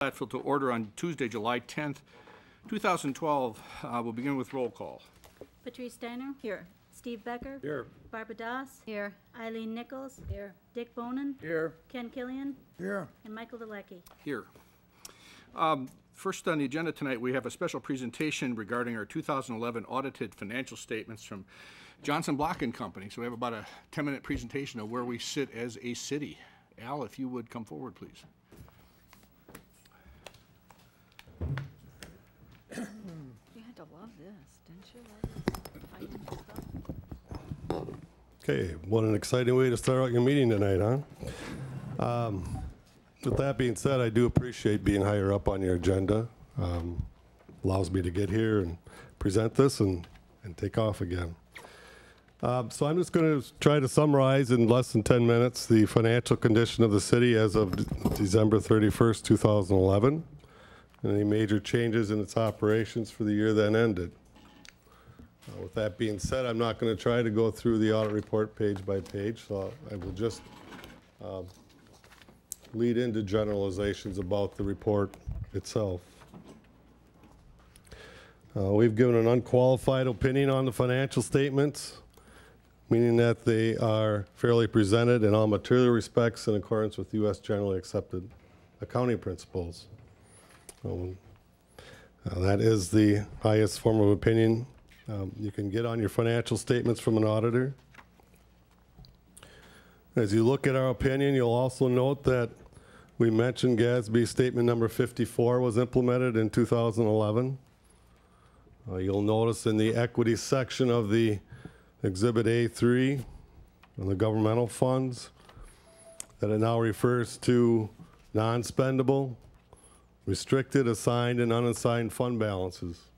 Platteville to order on Tuesday, July 10th, 2012. Uh, We'll begin with roll call. Patrice Steiner. Here. Steve Becker. Here. Barbara Doss. Here. Eileen Nichols. Here. Dick Bonin. Here. Ken Killian. Here. And Michael Delecky. Here. Um, First on the agenda tonight, we have a special presentation regarding our 2011 audited financial statements from Johnson Block and Company. So we have about a 10-minute presentation of where we sit as a city. Al, if you would come forward, please. Okay, what an exciting way to start out your meeting tonight, huh? Um, With that being said, I do appreciate being higher up on your agenda. Um, Allows me to get here and present this and, and take off again. Um, So I'm just going to try to summarize in less than 10 minutes the financial condition of the city as of D- December 31st, 2011, and any major changes in its operations for the year then ended. With that being said, I'm not going to try to go through the audit report page by page, so I will just um, lead into generalizations about the report itself. Uh, We've given an unqualified opinion on the financial statements, meaning that they are fairly presented in all material respects in accordance with U.S. generally accepted accounting principles. Um, uh, That is the highest form of opinion um, you can get on your financial statements from an auditor. As you look at our opinion, you'll also note that we mentioned GASB statement number 54 was implemented in 2011. Uh, You'll notice in the equity section of the Exhibit A3 on the governmental funds that it now refers to non-spendable, restricted, assigned, and unassigned fund balances.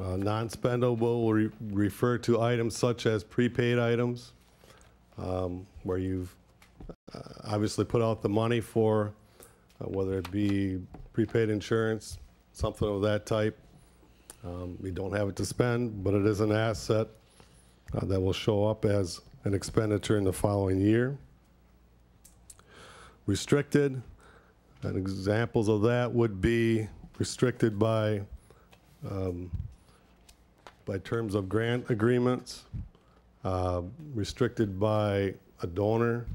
Uh, Non-spendable will re- refer to items such as prepaid items, um, where you've uh, obviously put out the money for, uh, whether it be prepaid insurance, something of that type. Um, You don't have it to spend, but it is an asset uh, that will show up as an expenditure in the following year. Restricted, and examples of that would be restricted by by terms of grant agreements, uh, restricted by a donor,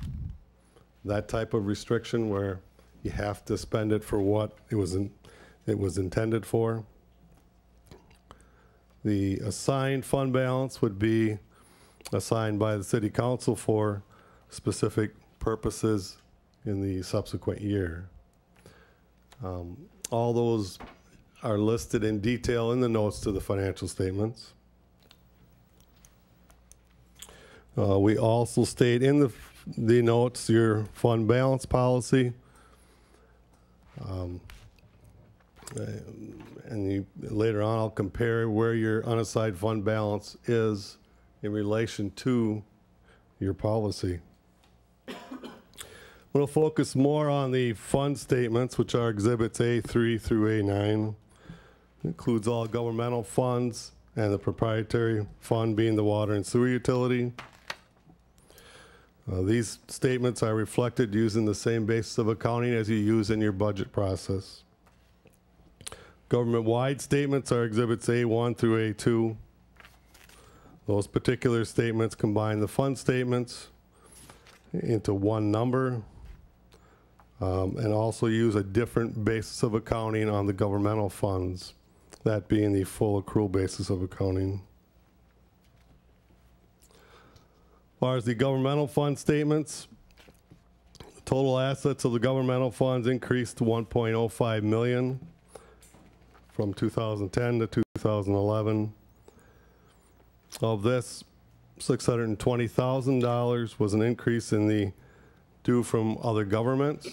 that type of restriction where you have to spend it for what it was, in- it was intended for. The assigned fund balance would be assigned by the city council for specific purposes in the subsequent year. Um, All those are listed in detail in the notes to the financial statements. Uh, We also state in the, the notes your fund balance policy. Um, uh, And you, later on, I'll compare where your unassigned fund balance is in relation to your policy. We'll focus more on the fund statements, which are exhibits A3 through A9. Includes all governmental funds and the proprietary fund being the water and sewer utility. Uh, These statements are reflected using the same basis of accounting as you use in your budget process. Government-wide statements are exhibits A1 through A2. Those particular statements combine the fund statements into one number um, and also use a different basis of accounting on the governmental funds, that being the full accrual basis of accounting. As far as the governmental fund statements, the total assets of the governmental funds increased to 1.05 million from 2010 to 2011. Of this, $620,000 was an increase in the due from other governments.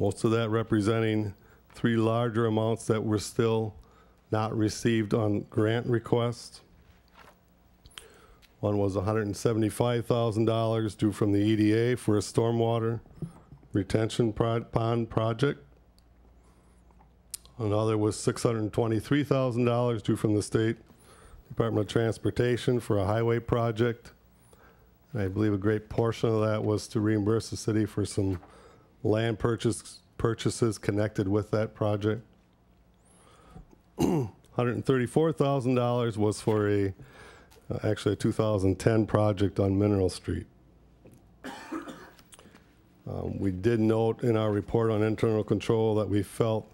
Most of that representing three larger amounts that were still not received on grant requests. One was $175,000 due from the EDA for a stormwater retention pro- pond project. Another was $623,000 due from the State Department of Transportation for a highway project. And I believe a great portion of that was to reimburse the city for some land purchase, purchases connected with that project. $134,000 was for a, uh, actually a 2010 project on Mineral Street. Um, We did note in our report on internal control that we felt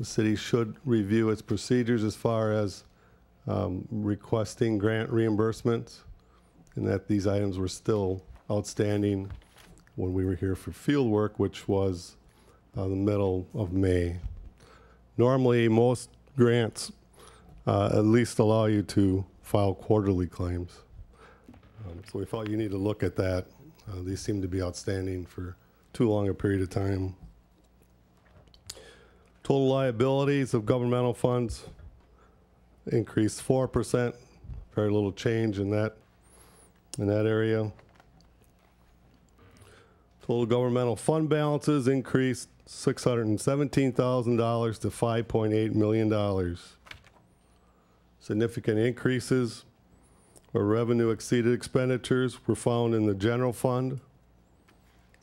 the city should review its procedures as far as um, requesting grant reimbursements, and that these items were still outstanding when we were here for field work, which was uh, the middle of May. Normally, most grants uh, at least allow you to file quarterly claims. Um, So we felt you need to look at that. Uh, These seem to be outstanding for too long a period of time. Total liabilities of governmental funds increased 4%. Very little change in that, in that area. Total governmental fund balances increased $617,000 to $5.8 million. Significant increases where revenue exceeded expenditures were found in the general fund,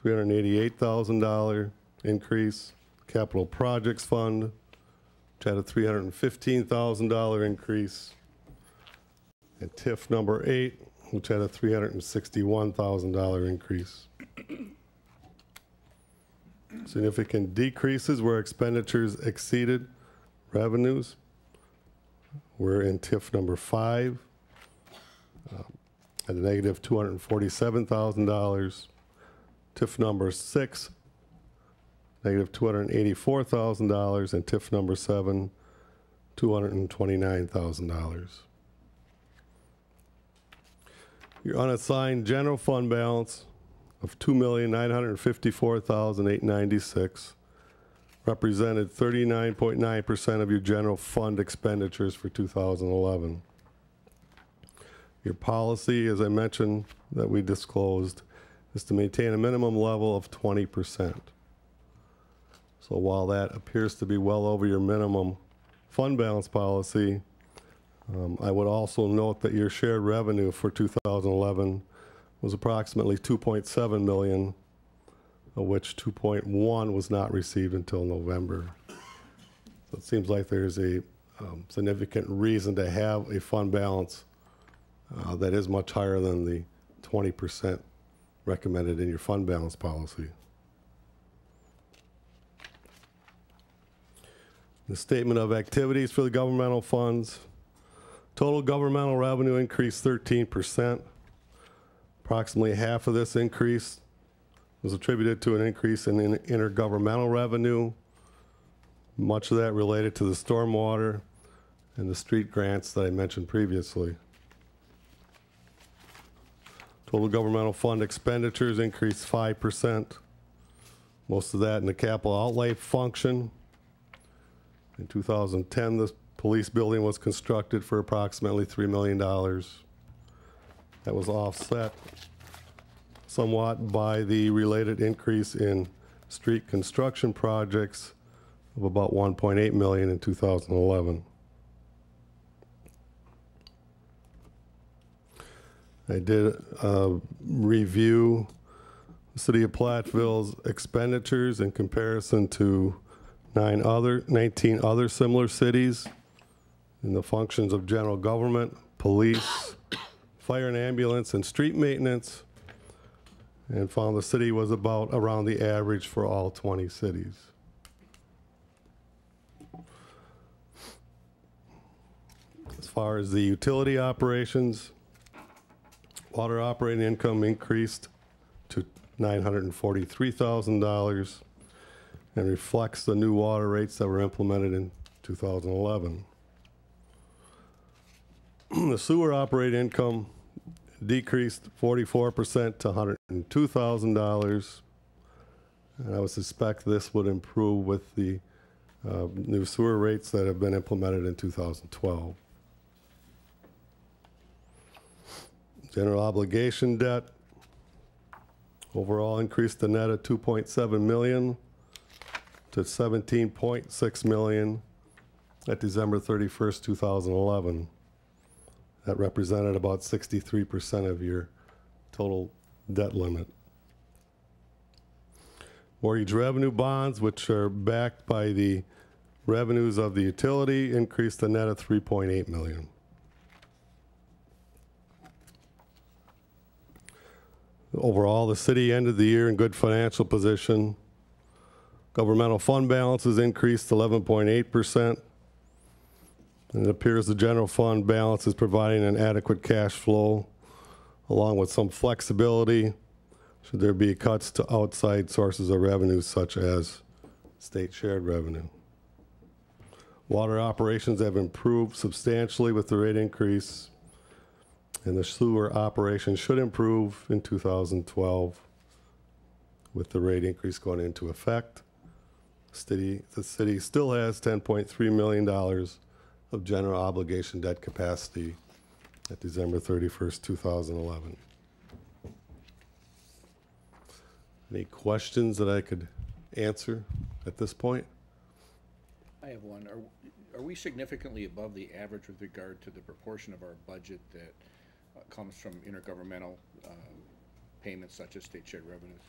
$388,000 increase. Capital Projects Fund, which had a $315,000 increase. And TIF number eight, which had a $361,000 increase. Significant decreases where expenditures exceeded revenues We're in TIF number five, um, at a negative $247,000. TIF number six, negative $284,000, and TIF number seven, $229,000. Your unassigned general fund balance of 2,954,896 represented 39.9% of your general fund expenditures for 2011. Your policy, as I mentioned, that we disclosed, is to maintain a minimum level of 20%. So while that appears to be well over your minimum fund balance policy, um, I would also note that your shared revenue for 2011 was approximately 2.7 million, of which 2.1 was not received until November. So it seems like there's a um, significant reason to have a fund balance uh, that is much higher than the 20% recommended in your fund balance policy. The statement of activities for the governmental funds. Total governmental revenue increased 13%. Approximately half of this increase was attributed to an increase in in- intergovernmental revenue. Much of that related to the stormwater and the street grants that I mentioned previously. Total governmental fund expenditures increased 5%. Most of that in the capital outlay function. In 2010, the police building was constructed for approximately $3 million. That was offset somewhat by the related increase in street construction projects of about 1.8 million in 2011. I did uh, review the City of Platteville's expenditures in comparison to nine other, 19 other similar cities in the functions of general government, police, fire and ambulance, and street maintenance, and found the city was about around the average for all 20 cities. As far as the utility operations, water operating income increased to $943,000 and reflects the new water rates that were implemented in 2011. The sewer operating income decreased 44% to $102,000. And I would suspect this would improve with the uh, new sewer rates that have been implemented in 2012. General obligation debt overall increased the net of 2.7 million to 17.6 million at December 31st, 2011. That represented about 63% of your total debt limit. Mortgage revenue bonds, which are backed by the revenues of the utility, increased the net of 3.8 million. Overall, the city ended the year in good financial position. Governmental fund balances increased 11.8%. And it appears the general fund balance is providing an adequate cash flow, along with some flexibility should there be cuts to outside sources of revenue such as state shared revenue. Water operations have improved substantially with the rate increase, and the sewer operation should improve in 2012 with the rate increase going into effect. City, the city still has $10.3 million of general obligation debt capacity at December 31st, 2011. Any questions that I could answer at this point? I have one. Are, are we significantly above the average with regard to the proportion of our budget that uh, comes from intergovernmental uh, payments such as state shared revenues?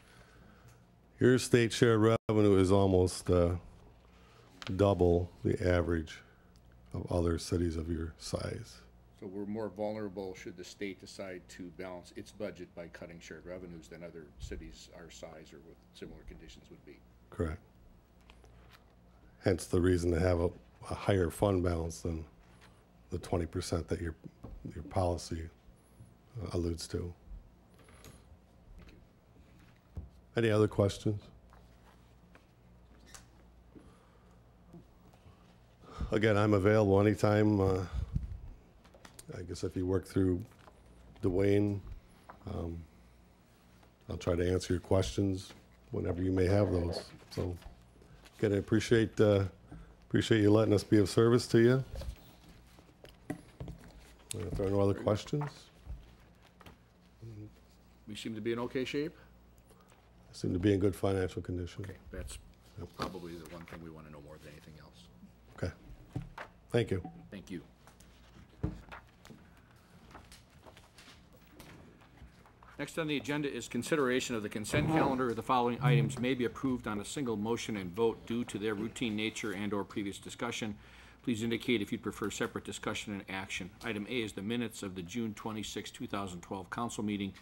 Your state share revenue is almost uh, double the average of other cities of your size. So we're more vulnerable should the state decide to balance its budget by cutting shared revenues than other cities our size or with similar conditions would be. Correct. Hence the reason to have a, a higher fund balance than the 20% that your, your policy uh, alludes to. Any other questions? Again, I'm available anytime. uh, I guess if you work through Dwayne, um, I'll try to answer your questions whenever you may have those. So, again, I appreciate, uh, appreciate you letting us be of service to you. Uh, If there are no other questions, We seem to be in okay shape? I seem to be in good financial condition. Okay, that's probably the one thing we want to know more than anything else. Thank you. Thank you. Next on the agenda is consideration of the consent calendar. The following items may be approved on a single motion and vote due to their routine nature and/or previous discussion. Please indicate if you'd prefer separate discussion and action. Item A is the minutes of the June 26, 2012 council meeting.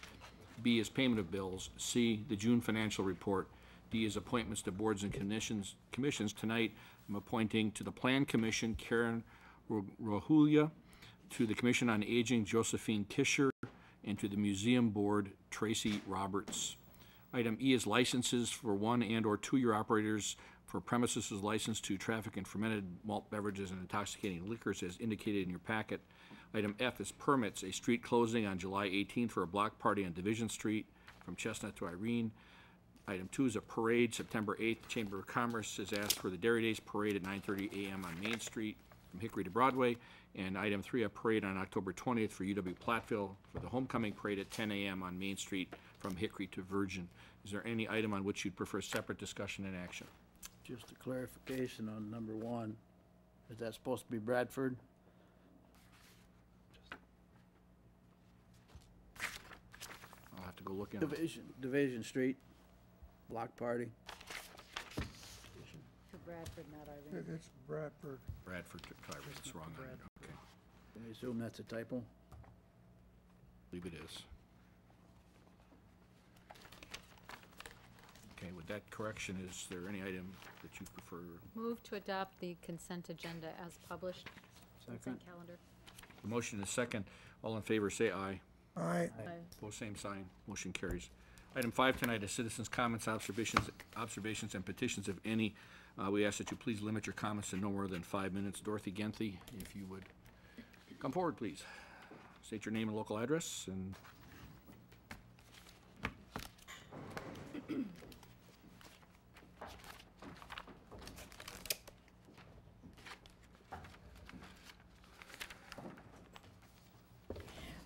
B is payment of bills. C, the June financial report. D is appointments to boards and commissions. Commissions. Tonight, I'm appointing to the Plan Commission Karen Rohulia, to the Commission on Aging Josephine Kisher, and to the Museum Board Tracy Roberts. Item E is licenses for one and/or two-year operators for premises licensed to traffic in fermented malt beverages and intoxicating liquors as indicated in your packet. Item F is permits, a street closing on July 18th for a block party on Division Street from Chestnut to Irene. Item two is a parade, September 8th. Chamber of Commerce has asked for the Dairy Days Parade at 9:30 a.m. on Main Street from Hickory to Broadway. And item three, a parade on October 20th for UW Platteville for the homecoming parade at 10 a.m. on Main Street from Hickory to Virgin. Is there any item on which you'd prefer separate discussion and action? Just a clarification on number one. Is that supposed to be Bradford? I'll have to go look in. Division, Division Street, block party. To Bradford, not Irene. It's Bradford. Bradford, sorry, it's wrong. item. Okay, Can we assume that's a typo? believe it is. Okay, with that correction, is there any item that you prefer? Move to adopt the consent agenda as published. Second. Consent calendar. The motion is second. All in favor, say aye. Aye. Aye. Pose same sign. Motion carries. Item five tonight is citizens' comments, observations, observations, and petitions, if any. Uh, we ask that you please limit your comments to no more than five minutes. Dorothy Genthi, if you would come forward, please. State your name and local address, and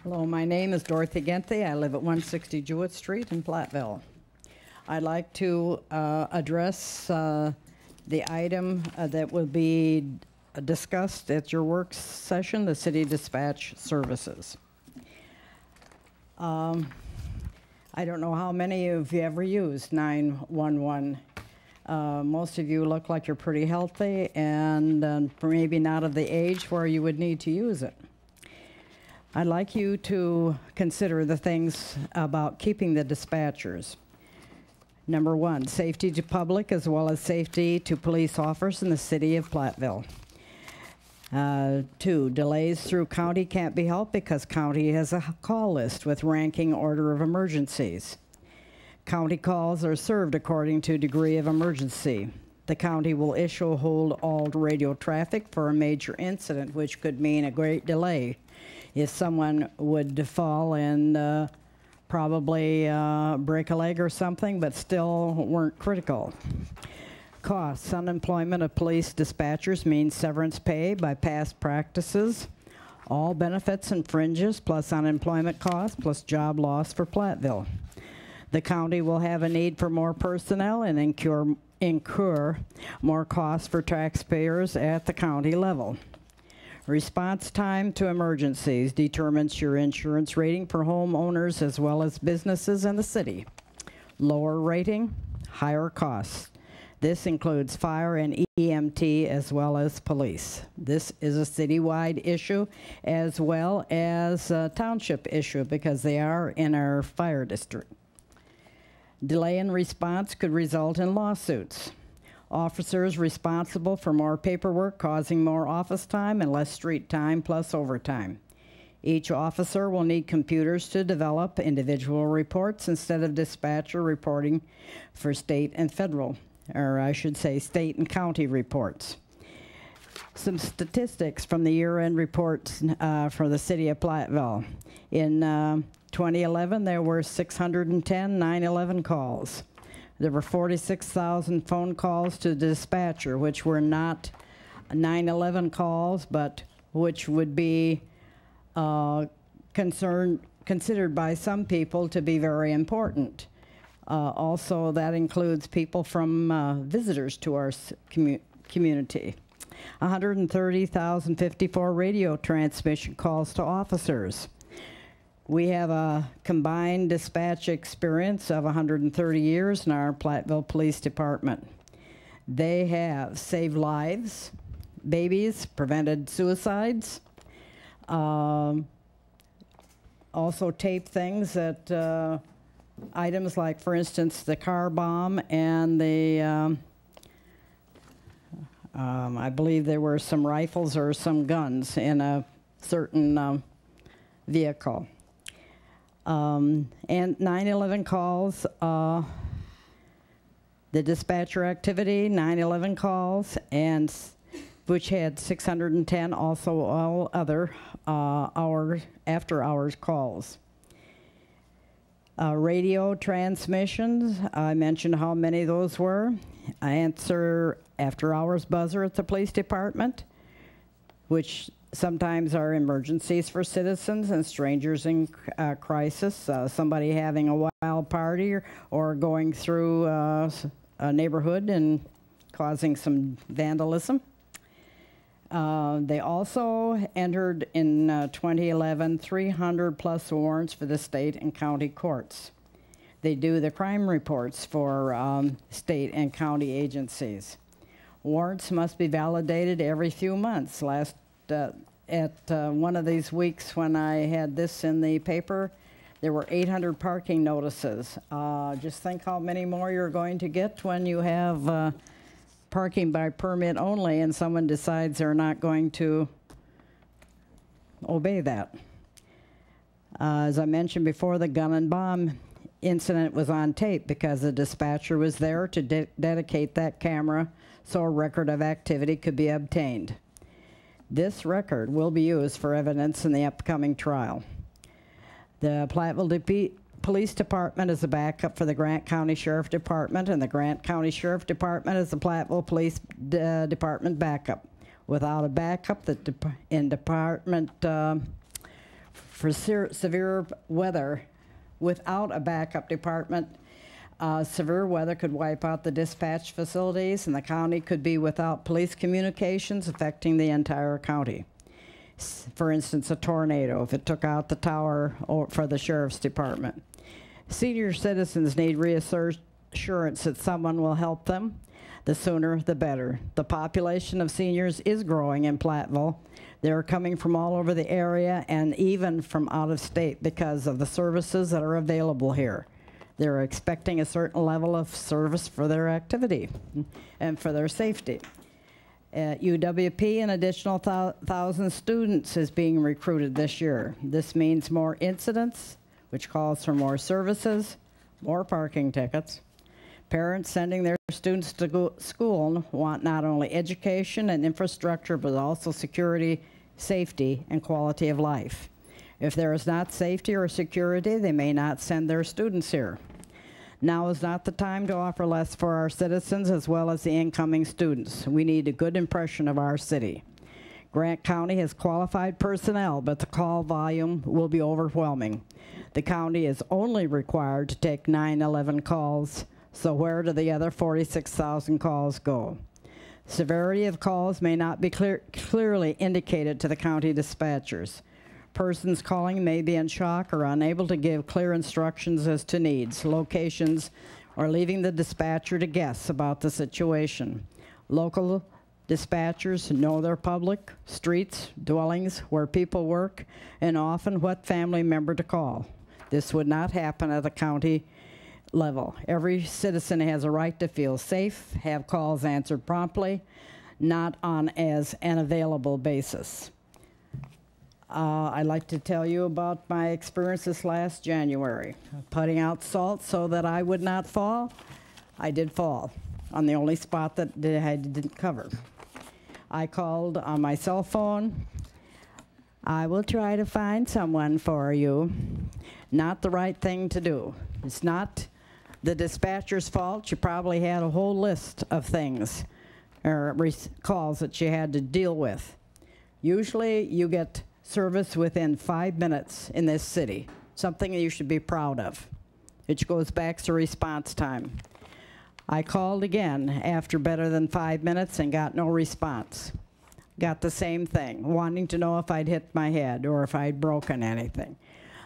Hello, my name is Dorothy Genthy. I live at 160 Jewett Street in Platteville. I'd like to uh, address uh, the item uh, that will be discussed at your work session, the city dispatch services. Um, I don't know how many of you ever used 911 Uh, most of you look like you're pretty healthy and uh, maybe not of the age where you would need to use it. I'd like you to consider the things about keeping the dispatchers. Number one, safety to public as well as safety to police officers in the city of Platteville. Uh, two, delays through county can't be helped because county has a call list with ranking order of emergencies. County calls are served according to degree of emergency. The county will issue hold all radio traffic for a major incident, which could mean a great delay. If someone would fall and uh, probably uh, break a leg or something, but still weren't critical. Costs. Unemployment of police dispatchers means severance pay by past practices. All benefits and fringes plus unemployment costs plus job loss for Platteville. The county will have a need for more personnel and incur, incur more costs for taxpayers at the county level. Response time to emergencies determines your insurance rating for homeowners as well as businesses in the city. Lower rating, higher costs. This includes fire and EMT as well as police. This is a citywide issue as well as a township issue because they are in our fire district. Delay in response could result in lawsuits. Officers responsible for more paperwork causing more office time and less street time plus overtime. Each officer will need computers to develop individual reports instead of dispatcher reporting for state and federal, or I should say, state and county reports. Some statistics from the year-end reports uh, for the city of Platteville. In uh, 2011, there were 610 911 calls. There were 46,000 phone calls to the dispatcher, which were not 911 calls, but which would be uh, concerned, considered by some people to be very important. Uh, also, that includes people from uh, visitors to our commu- community. 130,054 radio transmission calls to officers. We have a combined dispatch experience of 130 years in our Platteville Police Department. They have saved lives, babies, prevented suicides, um, also taped things that uh, items like, for instance, the car bomb and the, um, um, I believe there were some rifles or some guns in a certain um, vehicle. Um, and 911 calls, uh, the dispatcher activity, 911 calls, and which had 610 also all other uh, hour after hours calls. Uh, radio transmissions, I mentioned how many those were. I answer after hours buzzer at the police department, which sometimes are emergencies for citizens and strangers in uh, crisis, uh, somebody having a wild party or, or going through uh, a neighborhood and causing some vandalism. Uh, they also entered in uh, 2011 300 plus warrants for the state and county courts. They do the crime reports for um, state and county agencies. Warrants must be validated every few months. Last uh, at uh, one of these weeks when I had this in the paper, there were 800 parking notices. Uh, just think how many more you're going to get when you have uh, parking by permit only and someone decides they're not going to obey that. Uh, as I mentioned before, the gun and bomb incident was on tape because the dispatcher was there to de- dedicate that camera so a record of activity could be obtained. This record will be used for evidence in the upcoming trial. The Platteville Depe- Police Department is a backup for the Grant County Sheriff Department, and the Grant County Sheriff Department is the Platteville Police uh, Department backup. Without a backup, the dep- in department um, for severe weather, without a backup department, uh, severe weather could wipe out the dispatch facilities, and the county could be without police communications affecting the entire county. S- For instance, a tornado, if it took out the tower or for the sheriff's department. Senior citizens need reassurance that someone will help them. The sooner, the better. The population of seniors is growing in Platteville. They're coming from all over the area and even from out of state because of the services that are available here. They're expecting a certain level of service for their activity and for their safety. At UWP, an additional thou- thousand students is being recruited this year. This means more incidents, which calls for more services, more parking tickets. Parents sending their students to school want not only education and infrastructure, but also security, safety, and quality of life. If there is not safety or security, they may not send their students here. Now is not the time to offer less for our citizens as well as the incoming students. We need a good impression of our city. Grant County has qualified personnel, but the call volume will be overwhelming. The county is only required to take 911 calls, so where do the other 46,000 calls go? Severity of calls may not be clear, clearly indicated to the county dispatchers. Persons calling may be in shock or unable to give clear instructions as to needs, locations, or leaving the dispatcher to guess about the situation. Local dispatchers know their public, streets, dwellings, where people work, and often what family member to call. This would not happen at the county level. Every citizen has a right to feel safe, have calls answered promptly, not on as an available basis. Uh, I'd like to tell you about my experience this last January. Putting out salt so that I would not fall. I did fall on the only spot that I didn't cover. I called on my cell phone. I will try to find someone for you. Not the right thing to do. It's not the dispatcher's fault. You probably had a whole list of things or calls that you had to deal with. Usually, you get service within five minutes in this city, something you should be proud of. It goes back to response time. I called again after better than five minutes and got no response. Got the same thing, wanting to know if I'd hit my head or if I'd broken anything.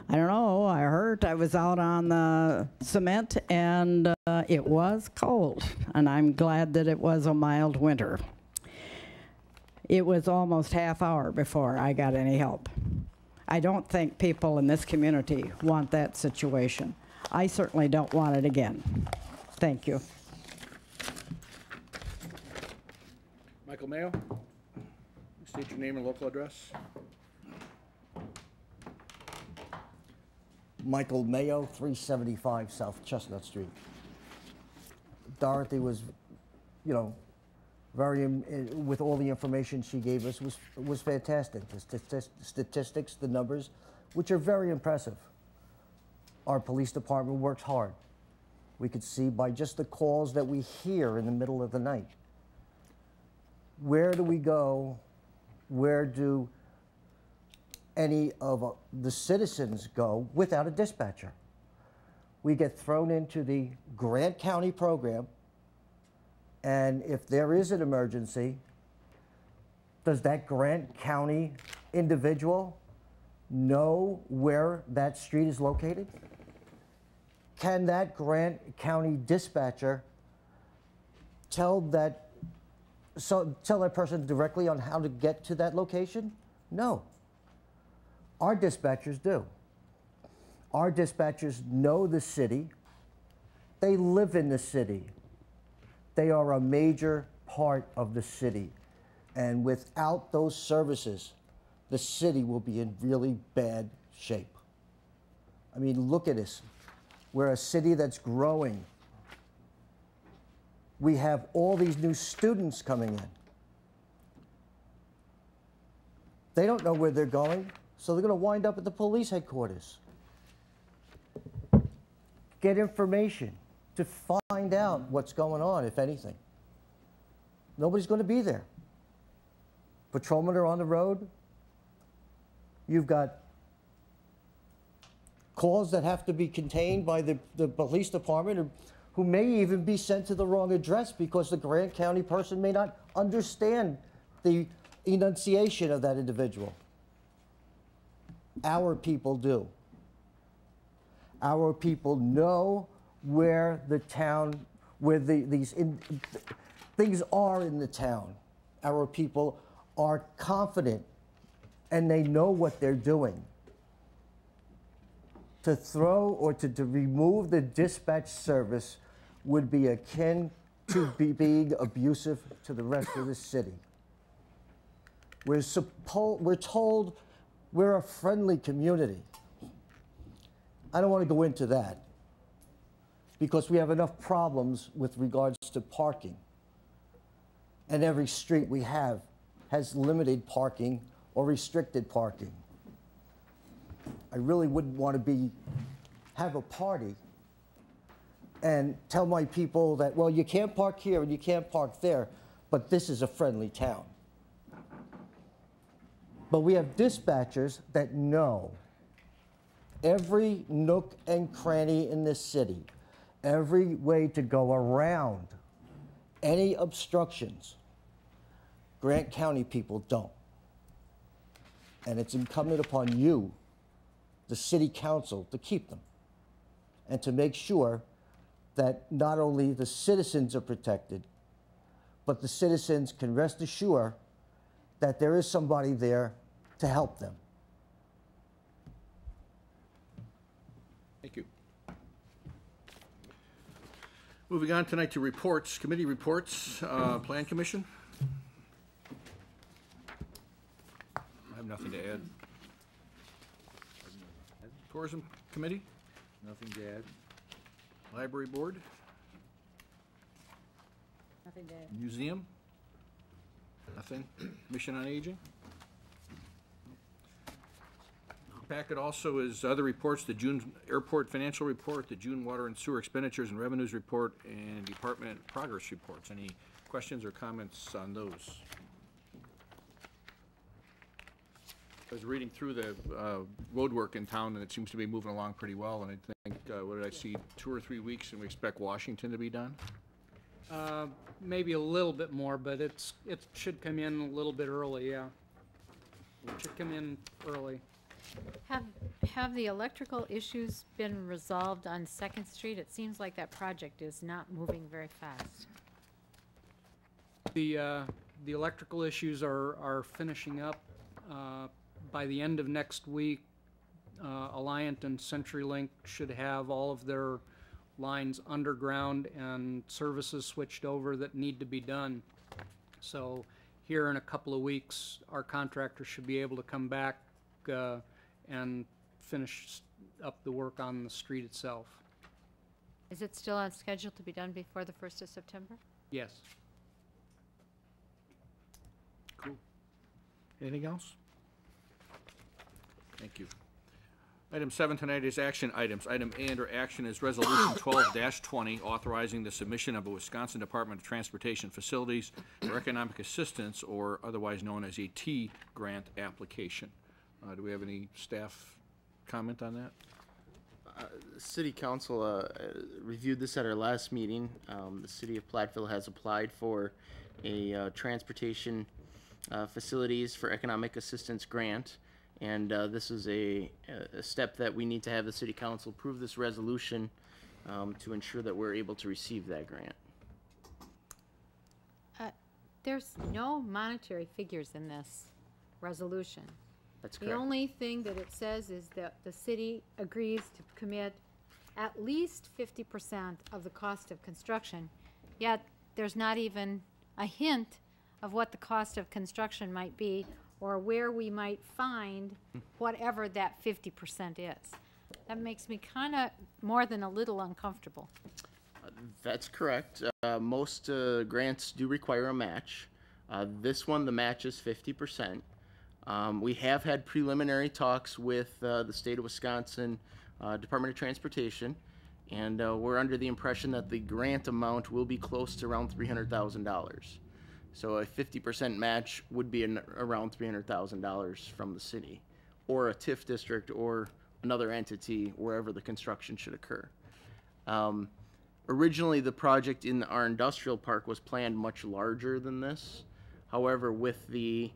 I don't know, I hurt. I was out on the cement and uh, it was cold, and I'm glad that it was a mild winter. It was almost half hour before I got any help. I don't think people in this community want that situation. I certainly don't want it again. Thank you. Michael Mayo? State your name and local address. Michael Mayo, 375 South Chestnut Street. Dorothy was, you know, very, um, eh, with all the information she gave us, was, was fantastic. The statis- statistics, the numbers, which are very impressive. Our police department works hard. We could see by just the calls that we hear in the middle of the night. Where do we go? Where do any of uh, the citizens go without a dispatcher. We get thrown into the Grant County program, and if there is an emergency, does that Grant County individual know where that street is located? Can that Grant County dispatcher tell that so tell that person directly on how to get to that location? No. Our dispatchers do. Our dispatchers know the city. They live in the city. They are a major part of the city. And without those services, the city will be in really bad shape. I mean, look at us. We're a city that's growing. We have all these new students coming in. They don't know where they're going, so they're going to wind up at the police headquarters. Get information to find out what's going on, if anything. Nobody's going to be there. Patrolmen are on the road. You've got calls that have to be contained by the, the police department who may even be sent to the wrong address because the Grant County person may not understand the enunciation of that individual. Our people do. Our people know where the town, where the, these, in, things are in the town. Our people are confident and they know what they're doing. To throw or to, to remove the dispatch service would be akin to be being abusive to the rest of the city. We're, suppo- we're told we're a friendly community. I don't want to go into that because we have enough problems with regards to parking. And every street we have has limited parking or restricted parking. I really wouldn't want to be have a party and tell my people that well you can't park here and you can't park there, but this is a friendly town. But we have dispatchers that know every nook and cranny in this city, every way to go around any obstructions. Grant County people don't. And it's incumbent upon you, the city council, to keep them and to make sure that not only the citizens are protected, but the citizens can rest assured that there is somebody there to help them. Thank you. Moving on tonight to reports, committee reports, uh, Plan Commission. I have nothing to add. Tourism Committee, Nothing to add. Library Board, Nothing to add. Museum, nothing. Mission on Aging. Packet also is other reports, the June Airport Financial Report, the June Water and Sewer Expenditures and Revenues Report, and Department Progress Reports. Any questions or comments on those? I was reading through the uh, road work in town, and it seems to be moving along pretty well, and I think, uh, what did I see, two or three weeks, and we expect Washington to be done? Uh, Maybe a little bit more, but it's, it should come in a little bit early, yeah. It should come in early. Have, have the electrical issues been resolved on Second Street? It seems like that project is not moving very fast. The, uh, the electrical issues are, are finishing up. Uh, By the end of next week, uh, Alliant and CenturyLink should have all of their lines underground and services switched over that need to be done. So here in a couple of weeks, our contractor should be able to come back uh, and finish up the work on the street itself. Is it still on schedule to be done before the first of September? Yes. Cool. Anything else? Thank you. Item seven tonight is action items. Item A under action is Resolution twelve twenty, authorizing the submission of a Wisconsin Department of Transportation Facilities for Economic Assistance, or otherwise known as a TEA grant application. Uh, do we have any staff comment on that? City Council uh, uh, reviewed this at our last meeting. Um, The city of Platteville has applied for a uh, transportation uh, facilities for economic assistance grant. And uh, this is a, a step that we need to have the city council approve this resolution um, to ensure that we're able to receive that grant. Uh, There's no monetary figures in this resolution. That's The only thing that it says is that the city agrees to commit at least fifty percent of the cost of construction, yet there's not even a hint of what the cost of construction might be or where we might find whatever that fifty percent is. That makes me kinda more than a little uncomfortable. That's correct. Uh, most uh, grants do require a match. Uh, this one, the match is fifty percent. Um, we have had preliminary talks with uh, the state of Wisconsin uh, Department of Transportation, and uh, we're under the impression that the grant amount will be close to around three hundred thousand dollars. So a fifty percent match would be an, around three hundred thousand dollars from the city, or a TIF district, or another entity wherever the construction should occur. Um, originally, the project in our industrial park was planned much larger than this. However, with the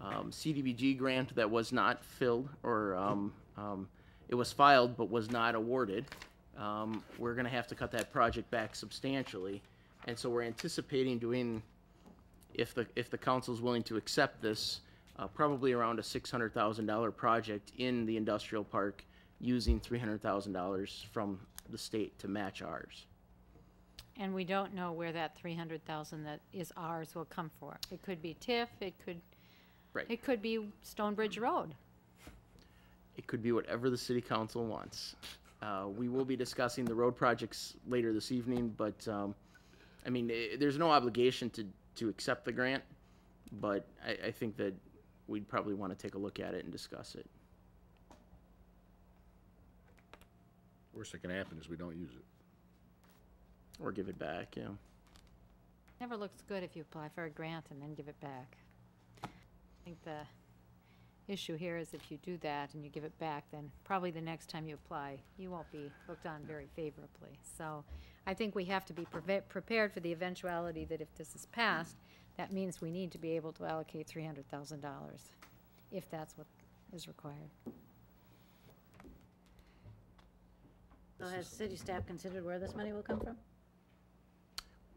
um, CDBG grant that was not filled, or um, um, it was filed but was not awarded, um, we're going to have to cut that project back substantially. And so we're anticipating doing, if the, if the council's willing to accept this, uh, probably around a six hundred thousand dollar project in the industrial park, using three hundred thousand dollars from the state to match ours. And we don't know where that three hundred thousand that is ours will come for. It could be TIF, it could, Right. it could be Stonebridge Road. It could be whatever the city council wants. Uh, we will be discussing the road projects later this evening, but, um, I mean, eh, there's no obligation to, to accept the grant, but I, I think that we'd probably want to take a look at it and discuss it. Worst that can happen is we don't use it. Or give it back, yeah. Never looks good if you apply for a grant and then give it back. I think the issue here is if you do that and you give it back, then probably the next time you apply, you won't be looked on very favorably. So I think we have to be preve- prepared for the eventuality that if this is passed, that means we need to be able to allocate three hundred thousand dollars, if that's what is required. So has city staff considered where this money will come from?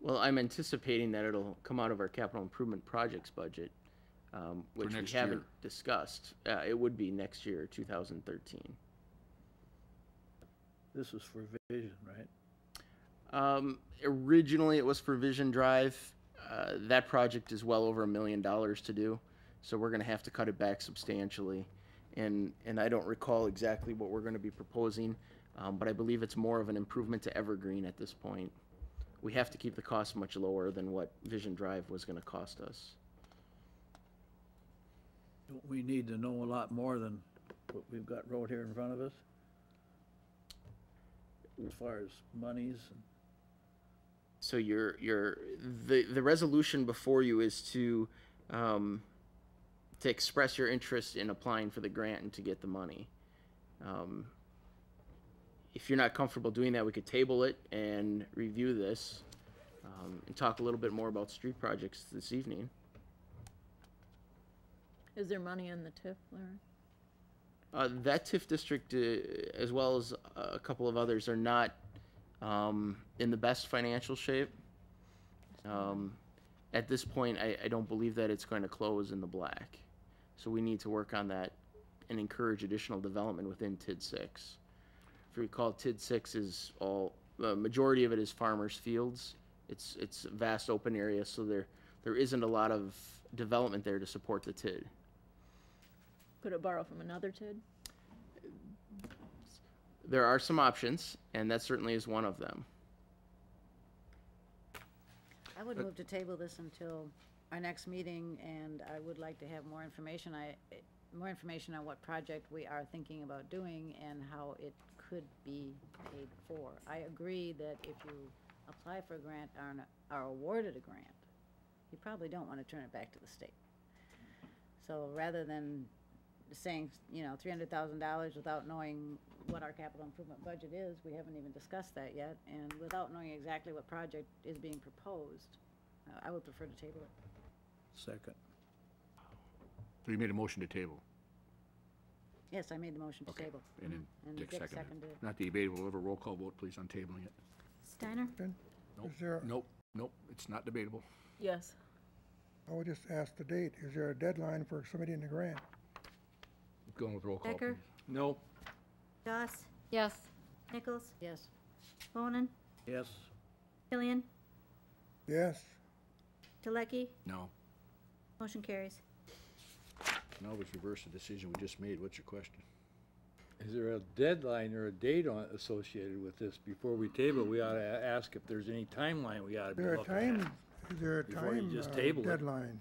Well, I'm anticipating that it'll come out of our capital improvement projects budget, um, which we haven't year. discussed. Uh, it would be next year, two thousand thirteen. This was for vision, right? Um, originally, it was for Vision Drive. Uh, that project is well over a million dollars to do, so we're going to have to cut it back substantially. And and I don't recall exactly what we're going to be proposing, um, but I believe it's more of an improvement to Evergreen at this point. We have to keep the cost much lower than what Vision Drive was going to cost us. We need to know a lot more than what we've got wrote here in front of us? As far as monies So your your the the resolution before you is to um, to express your interest in applying for the grant and to get the money. Um, if you're not comfortable doing that, we could table it and review this um, and talk a little bit more about street projects this evening. Is there money in the TIF, Larry? Uh, that TIF district, uh, as well as a couple of others, are not um, in the best financial shape. Um, at this point, I, I don't believe that it's going to close in the black. So we need to work on that and encourage additional development within TID six. If you recall, TID six is all, the majority of it is farmers' fields. It's, it's a vast open area, so there, there isn't a lot of development there to support the TID. Could it borrow from another TID? There are some options, and that certainly is one of them. I would move to table this until our next meeting, and I would like to have more information. I, more information on what project we are thinking about doing and how it could be paid for. I agree that if you apply for a grant, are, n- are awarded a grant, you probably don't want to turn it back to the state. So rather than saying, you know, three hundred thousand dollars without knowing what our capital improvement budget is, we haven't even discussed that yet, and without knowing exactly what project is being proposed, uh, I would prefer to table it. second. So you made a motion to table, Yes, I made the motion to Okay, table. and then And Dick Dick seconded. seconded it. Not debatable, we'll have a roll call vote, please, on tabling it. Steiner? Nope, Is there- nope, nope, it's not debatable. Yes. I would just ask the date. Is there a deadline for submitting the grant? Going with roll call, Becker? please. No. Doss? Yes, Nichols? Yes. Bonin? Yes, Killian? Yes, Telecki? No. Motion carries. Now let's reverse the decision we just made. What's your question? Is there a deadline or a date on, associated with this? Before we table, we ought to ask if there's any timeline we ought to is be there a looking time, at. is there a Before you time just uh, table it. deadline?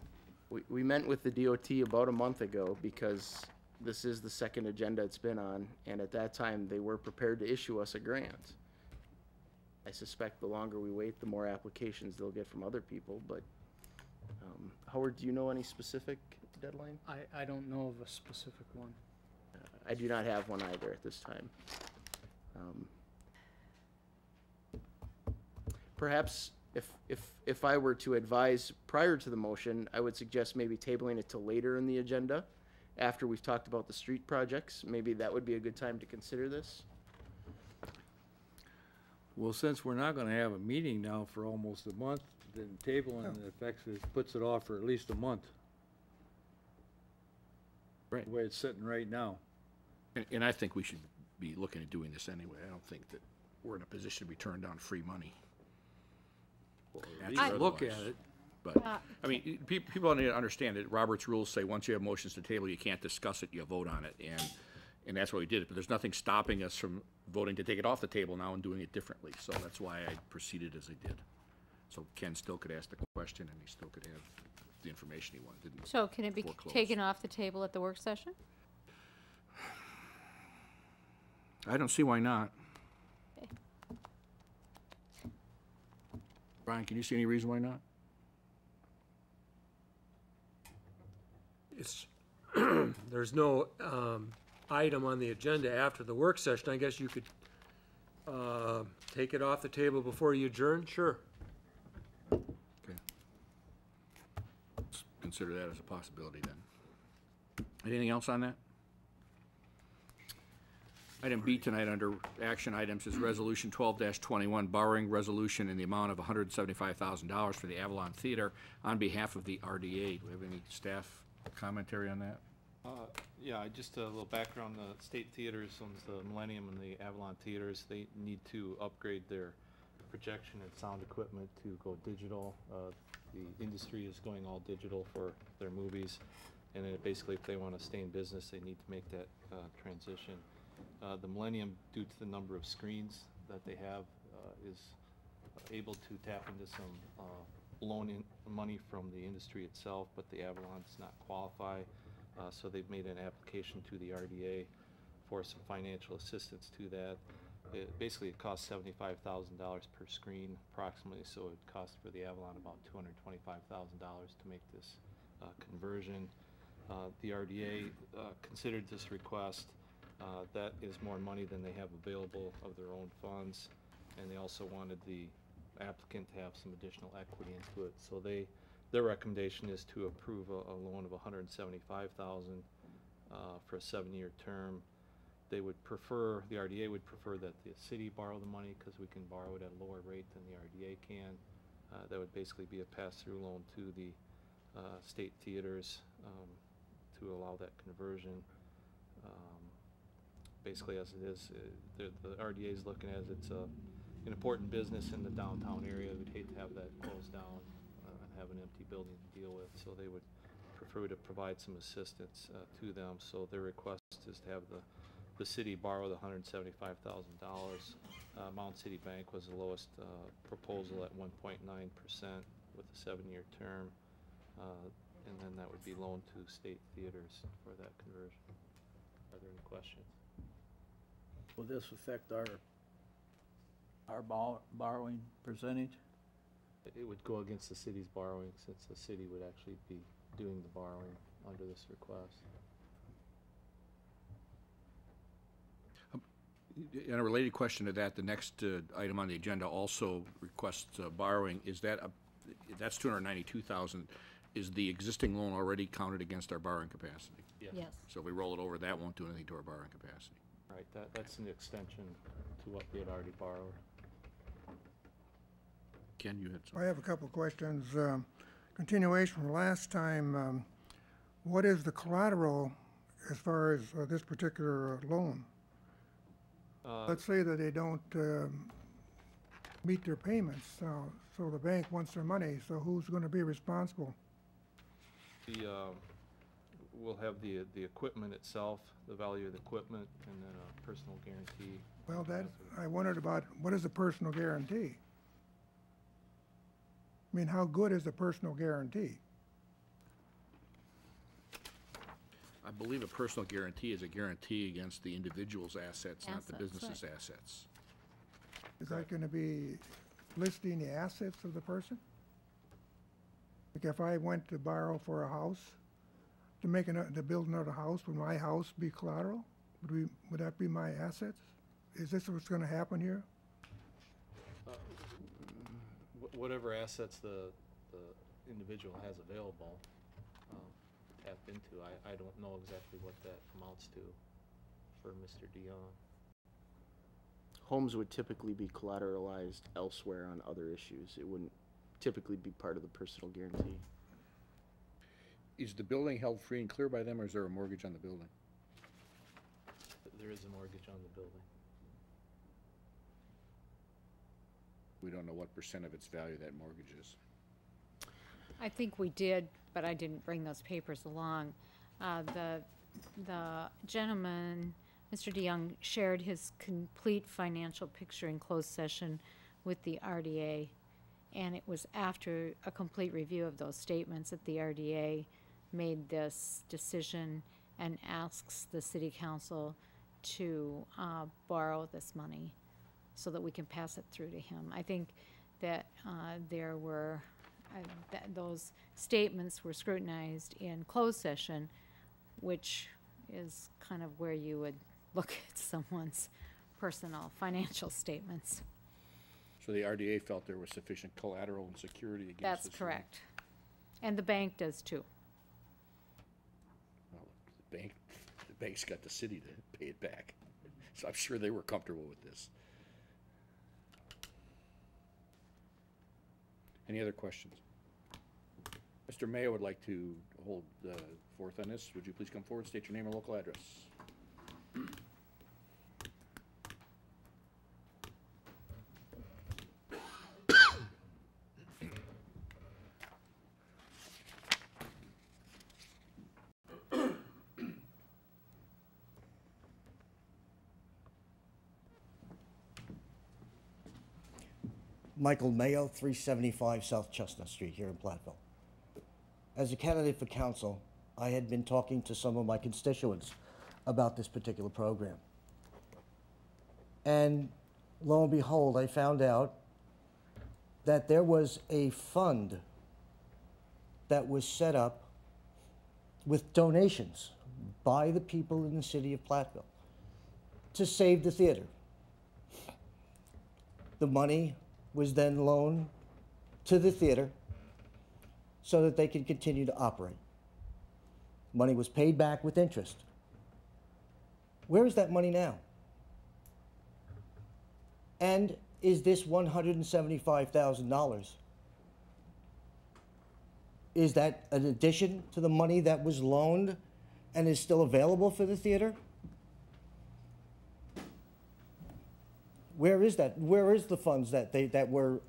We, we met with the DOT about a month ago because this is the second agenda it's been on, and at that time, they were prepared to issue us a grant. I suspect the longer we wait, the more applications they'll get from other people, but, um, Howard, do you know any specific deadline? I, I don't know of a specific one. I do not have one either at this time. Um, Perhaps if, if, if I were to advise prior to the motion, I would suggest maybe tabling it till later in the agenda, after we've talked about the street projects. Maybe that would be a good time to consider this. Well, since we're not gonna have a meeting now for almost a month, then tabling oh. it affects it, puts it off for at least a month. Right. The way it's sitting right now. And, and I think we should be looking at doing this anyway. I don't think that we're in a position to be turned down free money. At least look at it. But, Uh, I mean, pe- people need to understand that Robert's rules say once you have motions to table, you can't discuss it, you vote on it. And, and that's why we did it. But there's nothing stopping us from voting to take it off the table now and doing it differently. So that's why I proceeded as I did. So Ken still could ask the question and he still could have the information he wanted. Didn't So can it be taken off the table at the work session? I don't see why not. Brian, can you see any reason why not? It's, there's no um, item on the agenda after the work session. I guess you could uh, take it off the table before you adjourn, sure. Okay. Let's Consider that as a possibility then. Anything else on that? Item B tonight under action items is Resolution twelve twenty-one, borrowing resolution in the amount of hundred and seventy-five thousand dollars for the Avalon Theater on behalf of the RDA. Do we have any staff commentary on that? Uh, Yeah, just a little background, the State Theaters owns the Millennium and the Avalon Theaters. They need to upgrade their projection and sound equipment to go digital. Uh, The industry is going all digital for their movies. And then basically, if they want to stay in business, they need to make that uh, transition. Uh, The Millennium, due to the number of screens that they have, uh, is able to tap into some uh, loan in, money from the industry itself, but the Avalon does not qualify. Uh, So they've made an application to the RDA for some financial assistance to that. It, basically, it costs seventy-five thousand dollars per screen approximately, so it costs for the Avalon about two hundred twenty-five thousand dollars to make this uh, conversion. Uh, The RDA uh, considered this request. Uh, That is more money than they have available of their own funds, and they also wanted the applicant to have some additional equity into it. So they, their recommendation is to approve a, a loan of hundred and seventy-five thousand uh, for a seven-year term. They would prefer, the RDA would prefer that the city borrow the money, because we can borrow it at a lower rate than the RDA can. Uh, That would basically be a pass-through loan to the uh, state theaters um, to allow that conversion. Um, Basically, as it is, uh, the, the RDA is looking it, it's a, an important business in the downtown area. We'd hate to have that closed down uh, and have an empty building to deal with, so they would prefer to provide some assistance uh, to them. So their request is to have the, the city borrow the hundred and seventy-five thousand dollars. Uh, Mound City Bank was the lowest uh, proposal at one point nine percent with a seven-year term. Uh, And then that would be loaned to state theaters for that conversion. Are there any questions? Will this affect our, our bor- borrowing percentage? It- It would go against the city's borrowing, since the city would actually be doing the borrowing under this request. And a related question to that, the next uh, item on the agenda also requests uh, borrowing. Is that, a- that's two hundred ninety-two thousand. Is the existing loan already counted against our borrowing capacity? Yes. Yes. So if we roll it over, that won't do anything to our borrowing capacity. Right, that, that's an extension to what we had already borrowed. Ken, you had I have a couple of questions. Um, Continuation from last time, um, what is the collateral as far as uh, this particular uh, loan? Uh, Let's say that they don't um, meet their payments, so, so the bank wants their money, so who's going to be responsible? The, um, we'll have the, the equipment itself, the value of the equipment, and then a personal guarantee. Well, that, I wondered about, what is a personal guarantee? I mean, how good is a personal guarantee? I believe a personal guarantee is a guarantee against the individual's assets, not the Assets, right. business's assets. Is that going to be listing the assets of the person? Like if I went to borrow for a house, to make another, to build another house, would my house be collateral? Would we, would that be my assets? Is this what's going to happen here? Uh, wh- Whatever assets the, the individual has available, um, tap into, I, I don't know exactly what that amounts to for Mr. Dion. homes would typically be collateralized elsewhere on other issues. It wouldn't typically be part of the personal guarantee. Is the building held free and clear by them, or is there a mortgage on the building? There is a mortgage on the building. We don't know what percent of its value that mortgage is. I think we did, but I didn't bring those papers along. Uh, the, the gentleman, Mr. DeYoung, shared his complete financial picture in closed session with the RDA. And it was after a complete review of those statements that the RDA made this decision and asks the city council to, uh, borrow this money so that we can pass it through to him. I think that, uh, there were, uh, that those statements were scrutinized in closed session, which is kind of where you would look at someone's personal financial statements. So the RDA felt there was sufficient collateral and security against That's this loan? correct. And the bank does too. Well, the bank, the bank's got the city to pay it back. So I'm sure they were comfortable with this. Any other questions? Mr. Mayo would like to hold forth on this. Would you please come forward, state your name and local address? Michael Mayo, 375 South Chestnut Street here in Platteville. As a candidate for council, I had been talking to some of my constituents about this particular program. And lo and behold, I found out that there was a fund that was set up with donations by the people in the city of Platteville to save the theater. The money was then loaned to the theater so that they could continue to operate. Money was paid back with interest. Where is that money now? And is this $175,000? Is that an addition to the money that was loaned and is still available for the theater? Where is that? Where is the funds that they, that were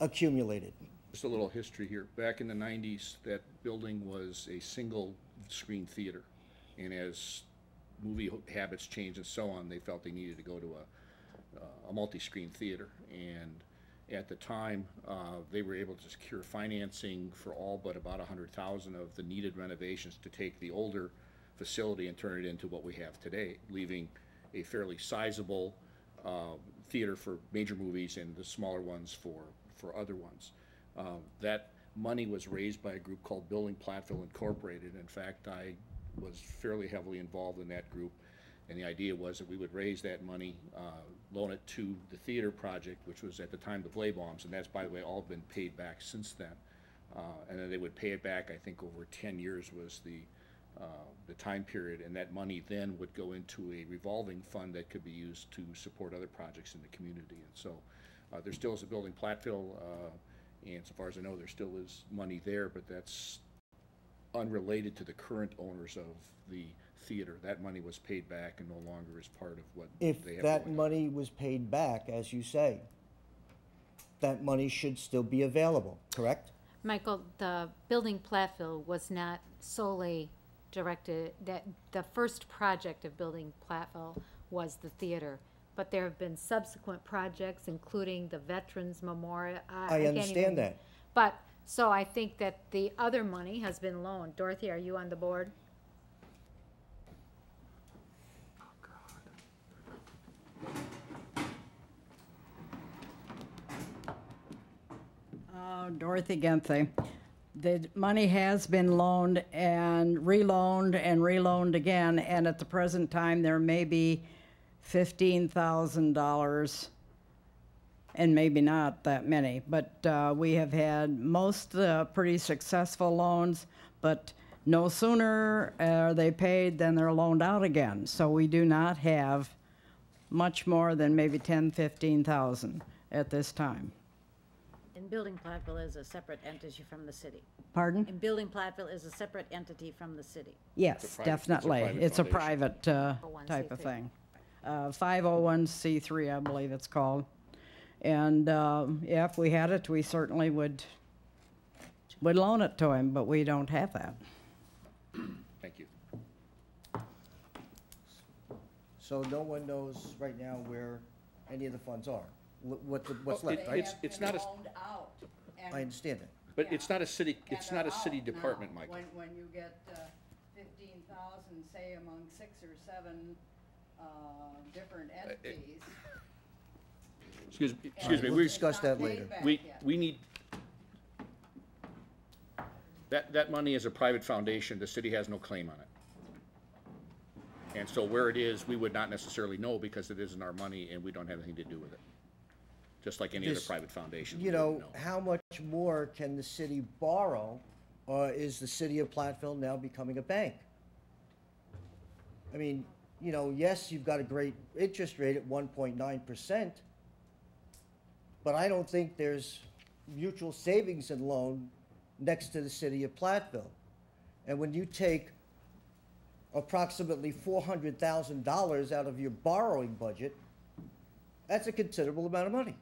accumulated? Just a little history here. Back in the nineties, that building was a single-screen theater. And as movie habits changed and so on, they felt they needed to go to a, a multi-screen theater. And at the time, uh, they were able to secure financing for all but about hundred thousand of the needed renovations to take the older facility and turn it into what we have today, leaving a fairly sizable, uh, theater for major movies and the smaller ones for, for other ones. Uh, That money was raised by a group called Building Platteville Incorporated. In fact, I was fairly heavily involved in that group. And the idea was that we would raise that money, uh, loan it to the theater project, which was at the time the Blaybaums, and that's, by the way, all been paid back since then. Uh, And then they would pay it back, I think, over ten years was the, the time period, and that money then would go into a revolving fund that could be used to support other projects in the community. And so, uh, there still is a building Platteville, uh, and so far as I know, there still is money there, but that's unrelated to the current owners of the theater. That money was paid back and no longer is part of what If they have that going on. money was paid back, as you say, that money should still be available, correct? Michael, the building Platteville was not solely directed, that, the first project of building Platteville was the theater. But there have been subsequent projects, including the Veterans Memorial. I can't understand even- that. But, so I think that the other money has been loaned. Dorothy, are you on the board? Uh, Dorothy Genthy. The money has been loaned and reloaned and reloaned again, and at the present time, there may be fifteen thousand dollars, and maybe not that many, but uh, we have had most uh, pretty successful loans, but no sooner are they paid than they're loaned out again. So we do not have much more than maybe 10, 15,000 at this time. And Building Platteville is a separate entity from the city. Pardon? And Building Platteville is a separate entity from the city. Yes, private- it's a definitely. private It's a foundation. private uh, type of 501c3. thing. Uh, 501c3, I believe it's called. And um, yeah, if we had it, we certainly would, would loan it to him, but we don't have that. Thank you. So no one knows right now where any of the funds are, wh- what, the- what's Well, left, it- right? it's- it's not a- I understand that. But it's not a city, it's not a city department, Mike. When, when you get uh, fifteen thousand, say among six or seven uh, different entities. Excuse, me. excuse me, We'll we, discuss that later. we, we need, that, that money is a private foundation, the city has no claim on it. And so where it is, we would not necessarily know because it isn't our money and we don't have anything to do with it. Just like any other private foundation. You know, how much more can the city borrow, or is the city of Platteville now becoming a bank? I mean, you know, yes, you've got a great interest rate at one point nine percent, but I don't think there's mutual savings and loan next to the city of Platteville. And when you take approximately four hundred thousand dollars out of your borrowing budget, that's a considerable amount of money.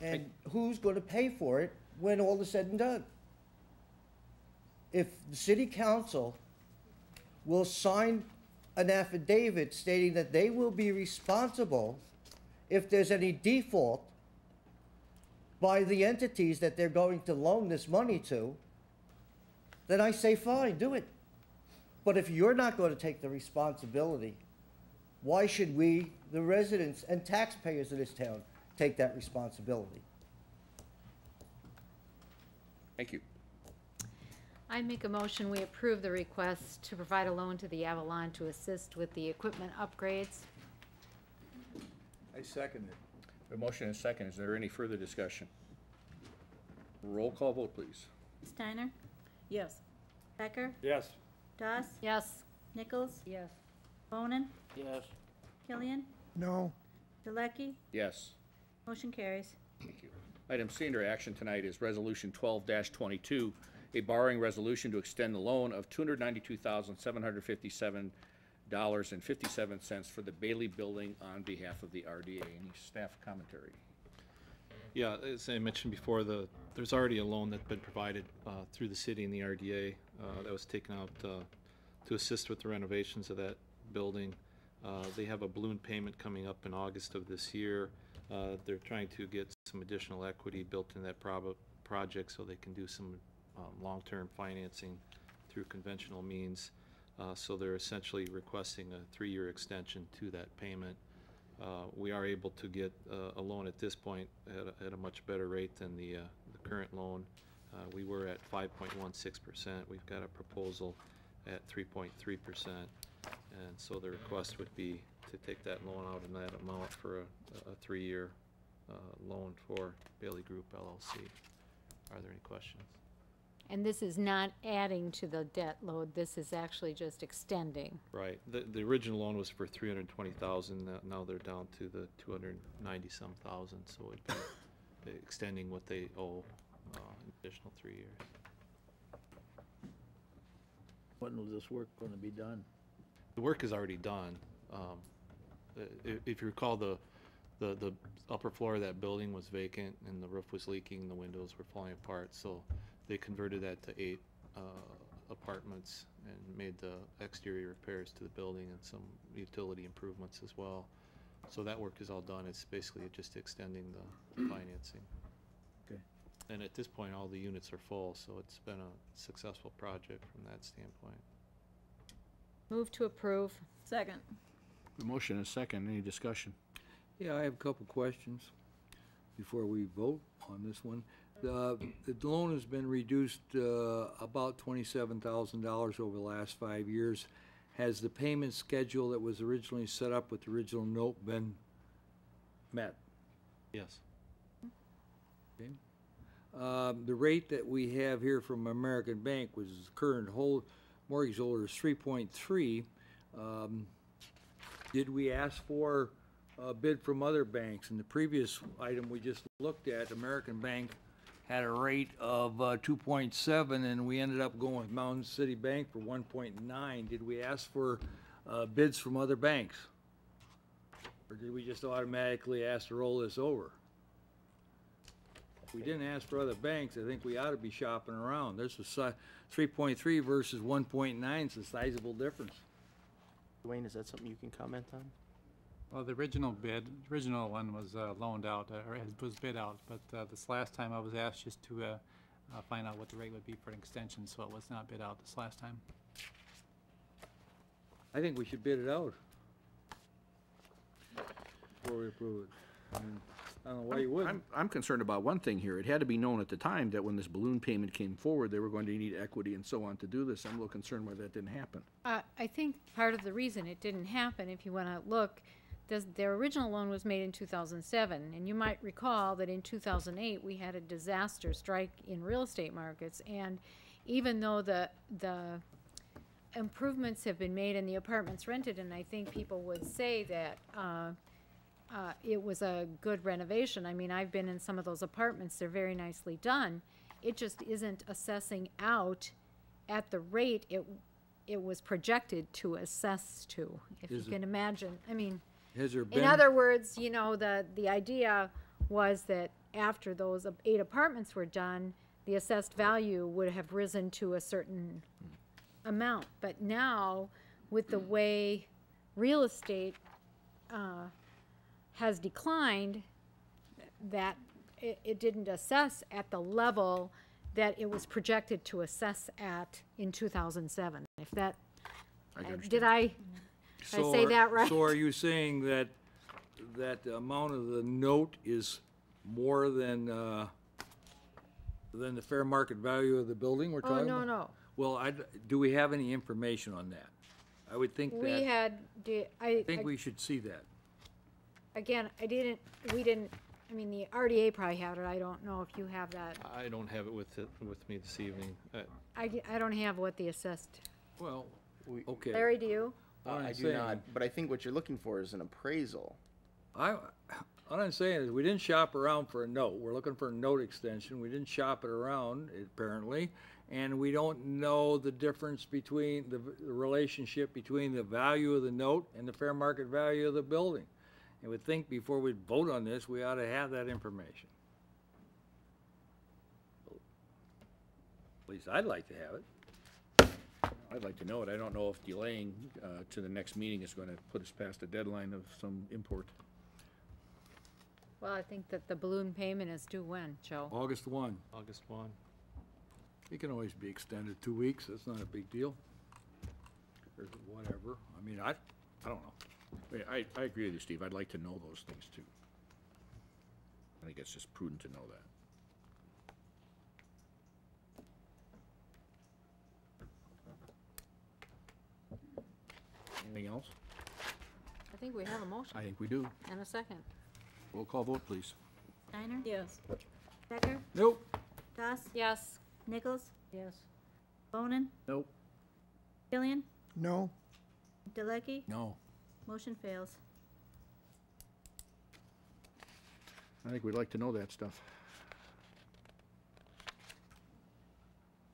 And who's gonna pay for it when all is said and done? If the city council will sign an affidavit stating that they will be responsible if there's any default by the entities that they're going to loan this money to, then I say, fine, do it. But if you're not going to take the responsibility, why should we, the residents and taxpayers of this town, take that responsibility? Thank you. I make a motion, we approve the request to provide a loan to the Avalon to assist with the equipment upgrades. I second it. A motion and a second, is there any further discussion? Roll call vote, please. Steiner? Yes. Becker? Yes. Doss? Yes, Nichols? Yes. Bonin? Yes. Killian? No, Pilecki? Yes. Motion carries. Thank you. Item C under action tonight is Resolution 12-22, a borrowing resolution to extend the loan of two hundred ninety-two thousand, seven hundred fifty-seven dollars and fifty-seven cents for the Bailey Building on behalf of the RDA. Any staff commentary? Yeah, as I mentioned before, the, there's already a loan that's been provided uh, through the city and the RDA uh, that was taken out uh, to assist with the renovations of that building. Uh, They have a balloon payment coming up in August of this year. Uh, They're trying to get some additional equity built in that project so they can do some um, long-term financing through conventional means. Uh, So they're essentially requesting a three-year extension to that payment. Uh, we are able to get uh, a loan at this point at a, at a much better rate than the, uh, the current loan. Uh, we were at five point one six percent. We've got a proposal at three point three percent. And so the request would be to take that loan out in that amount for a, a three-year, uh, loan for Bailey Group LLC. Are there any questions? and this is not adding to the debt load, this is actually just extending. Right, the, the original loan was for three hundred and twenty thousand, now they're down to the two hundred and ninety-some thousand, so it'd be extending what they owe, uh, an additional three years. When was this work gonna be done? The work is already done. Um, i- i- if you recall, the, the, the upper floor of that building was vacant and the roof was leaking, the windows were falling apart, so they converted that to eight, uh, apartments and made the exterior repairs to the building and some utility improvements as well. So that work is all done. It's basically just extending the financing. Okay. And at this point, all the units are full, so it's been a successful project from that standpoint. Move to approve. Second. A motion and a second, any discussion? Yeah, I have a couple questions before we vote on this one. The, the loan has been reduced, uh, about twenty-seven thousand dollars over the last five years. Has the payment schedule that was originally set up with the original note been met? Yes. Okay. Um, the rate that we have here from American Bank was current hold, mortgage holder is three point three. Um, Did we ask for a bid from other banks? In the previous item we just looked at, American Bank had a rate of uh, two point seven, and we ended up going with Mountain City Bank for one point nine. Did we ask for uh, bids from other banks? Or did we just automatically ask to roll this over? If we didn't ask for other banks, I think we ought to be shopping around. This point three versus one point nine, it's a sizable difference. Dwayne, is that something you can comment on? Well, the original bid, the original one was uh, loaned out, uh, or it was bid out, but uh, this last time I was asked just to uh, uh, find out what the rate would be for an extension, so it was not bid out this last time. I think we should bid it out. Before we approve it. I mean, I don't know why you I'm- wouldn't. I'm, I'm concerned about one thing here. It had to be known at the time that when this balloon payment came forward, they were going to need equity and so on to do this. I'm a little concerned why that didn't happen. Uh, I think part of the reason it didn't happen, if you wanna look, does, their original loan was made in two thousand seven, and you might recall that in two thousand eight, we had a disaster strike in real estate markets, and even though the, the improvements have been made and the apartments rented, and I think people would say that, uh, uh, it was a good renovation. I mean, I've been in some of those apartments, they're very nicely done. It just isn't assessing out at the rate it, it was projected to assess to, if you Is it- can imagine. I mean, Has there been? in other words, you know, the, the idea was that after those eight apartments were done, the assessed value would have risen to a certain amount. But now, with the way real estate, uh, has declined, that it, it didn't assess at the level that it was projected to assess at in two thousand seven. If that, I uh, did I, did I say are- that right? So are you saying that, that the amount of the note is more than, uh, than the fair market value of the building we're Oh, talking no, about? no. no. Well, I, do we have any information on that? I would think We that, had, di- I, I think I- we should see that. Again, I didn't, we didn't, I mean, the RDA probably had it, I don't know if you have that. I don't have it with, it with me this evening. Uh, I, I don't have what the assessed, Well, We- okay. Larry, do you? I'm I do saying- not, but I think what you're looking for is an appraisal. I, what I'm saying is, we didn't shop around for a note. We're looking for a note extension. We didn't shop it around, apparently. And we don't know the difference between, the, the relationship between the value of the note and the fair market value of the building. And we think before we vote on this, we ought to have that information. At least I'd like to have it. I'd like to know it. I don't know if delaying uh, to the next meeting is going to put us past a deadline of some import. Well, I think that the balloon payment is due when, Joe? August one. August one. It can always be extended two weeks. That's not a big deal. Or whatever. I mean, I, I don't know. I- I, I agree with you, Steve. I'd like to know those things too. I think it's just prudent to know that. Anything else? I think we have a motion I think we do. and a second. Roll call vote, please. Steiner? Yes. Becker? Nope. Doss? Yes. Nichols? Yes. Bonin? Nope. Killian? No, Delecky? No. Motion fails. I think we'd like to know that stuff.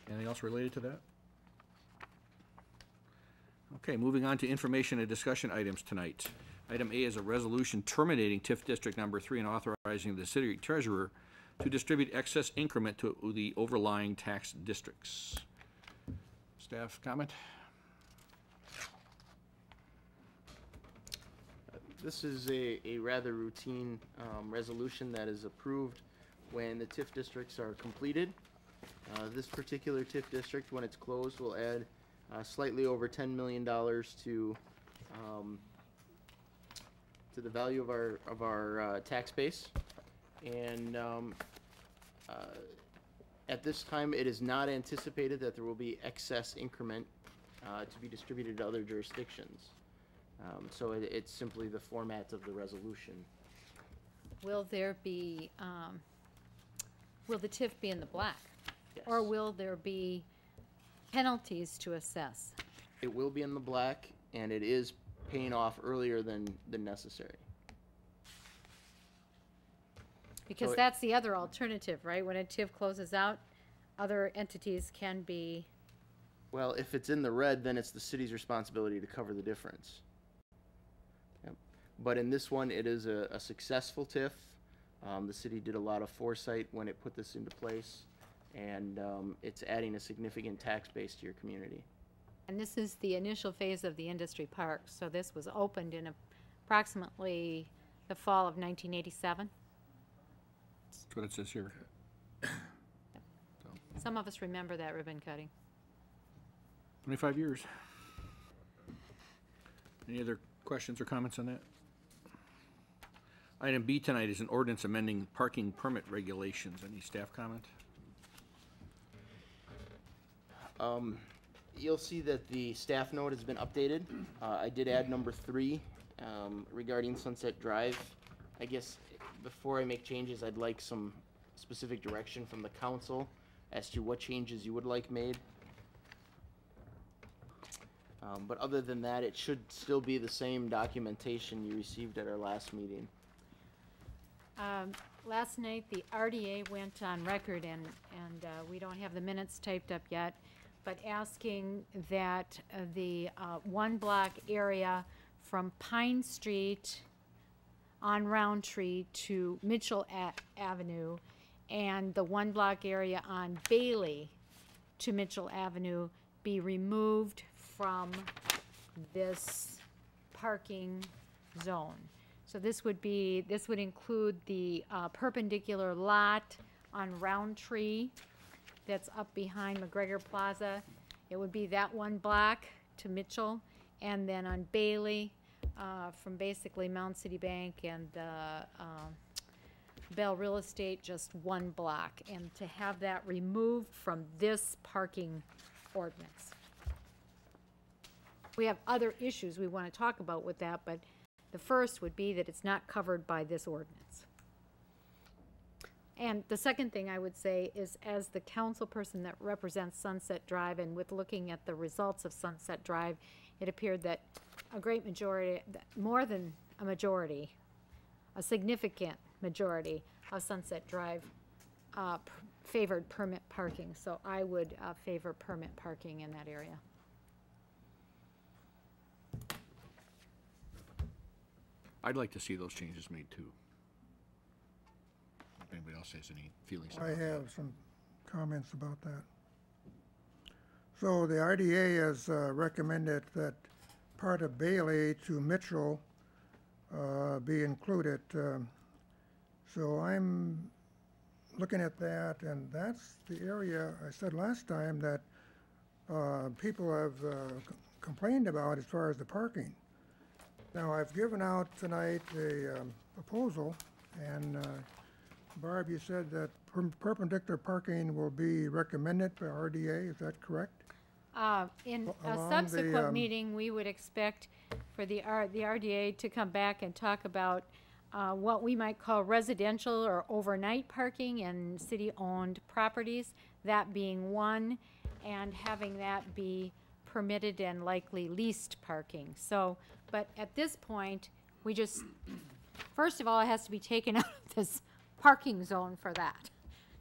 Anything else related to that? Okay, moving on to information and discussion items tonight. Item A is a resolution terminating TIF District Number Three and authorizing the city treasurer to distribute excess increment to the overlying tax districts. Staff comment? This is a, a rather routine um, resolution that is approved when the TIF districts are completed. Uh, This particular TIF district, when it's closed, will add uh, slightly over $10 million to, um, to the value of our, of our uh, tax base. And um, uh, at this time, it is not anticipated that there will be excess increment uh, to be distributed to other jurisdictions. Um, So it, it's simply the format of the resolution. Will there be, um, will the TIF be in the black? Or Yes. will there be penalties to assess. It will be in the black, and it is paying off earlier than, than necessary. Because it- that's the other alternative, right? When a TIF closes out, other entities can be, Well, if it's in the red, then it's the city's responsibility to cover the difference. Yep. But in this one, it is a, a successful TIF. Um, the city did a lot of foresight when it put this into place, and, um, it's adding a significant tax base to your community. and this is the initial phase of the industry park. So this was opened in approximately the fall of 1987. That's what it says here. Some of us remember that ribbon cutting. Twenty-five years. Any other questions or comments on that? Item B tonight is an ordinance amending parking permit regulations. Any staff comment? Um, you'll see that the staff note has been updated. Uh, I did add number three, um, regarding Sunset Drive. I guess before I make changes, I'd like some specific direction from the council as to what changes you would like made. Um, but other than that, it should still be the same documentation you received at our last meeting. Um, Last night, the RDA went on record, and, and uh, we don't have the minutes typed up yet, but asking that uh, the uh, one block area from Pine Street on Rountree to Mitchell Avenue, and the one block area on Bailey to Mitchell Avenue be removed from this parking zone. So this would be, this would include the uh, perpendicular lot on Rountree that's up behind McGregor Plaza. It would be that one block to Mitchell, and then on Bailey, uh, from basically Mound City Bank and uh, um, Bell Real Estate, just one block, and to have that removed from this parking ordinance. We have other issues we want to talk about with that, but the first would be that it's not covered by this ordinance. And the second thing I would say is, as the council person that represents Sunset Drive, and with looking at the results of Sunset Drive, it appeared that a great majority, more than a majority, a significant majority of Sunset Drive uh, favored permit parking. So I would uh, favor permit parking in that area. I'd like to see those changes made too. If anybody else has any feelings I about that. have some comments about that. So the RDA has uh, recommended that part of Bailey to Mitchell uh, be included. um, So I'm looking at that, and that's the area I said last time that uh, people have uh, c- complained about as far as the parking. Now, I've given out tonight a um, proposal, and uh, Barb, you said that per- perpendicular parking will be recommended by RDA, is that correct? Uh, In a Along the, subsequent um, meeting, we would expect for the R, the RDA to come back and talk about uh, what we might call residential or overnight parking in city-owned properties, that being one, and having that be permitted and likely leased parking. So, but at this point, we just, first of all, it has to be taken out of this parking zone for that.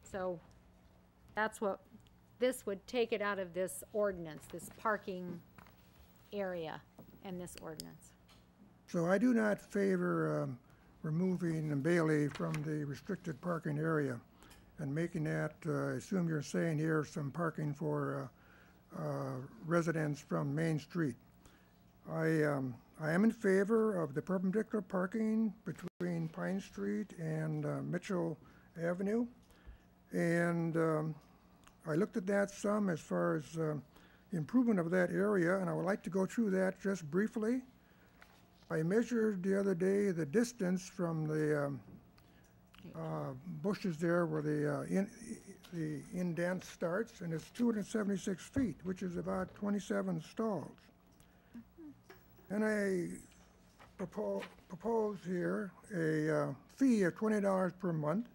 So that's what, this would take it out of this ordinance, this parking area in this ordinance. So I do not favor um, removing Bailey from the restricted parking area and making that, uh, I assume you're saying here, some parking for uh, uh, residents from Main Street. I, um, I am in favor of the perpendicular parking between Pine Street and uh, Mitchell Avenue. And um, I looked at that some as far as um, improvement of that area, and I would like to go through that just briefly. I measured the other day the distance from the um, uh, bushes there where the, uh, in- the indent starts, and it's 276 feet, which is about 27 stalls. And I propose, propose here a uh, fee of $20 per month,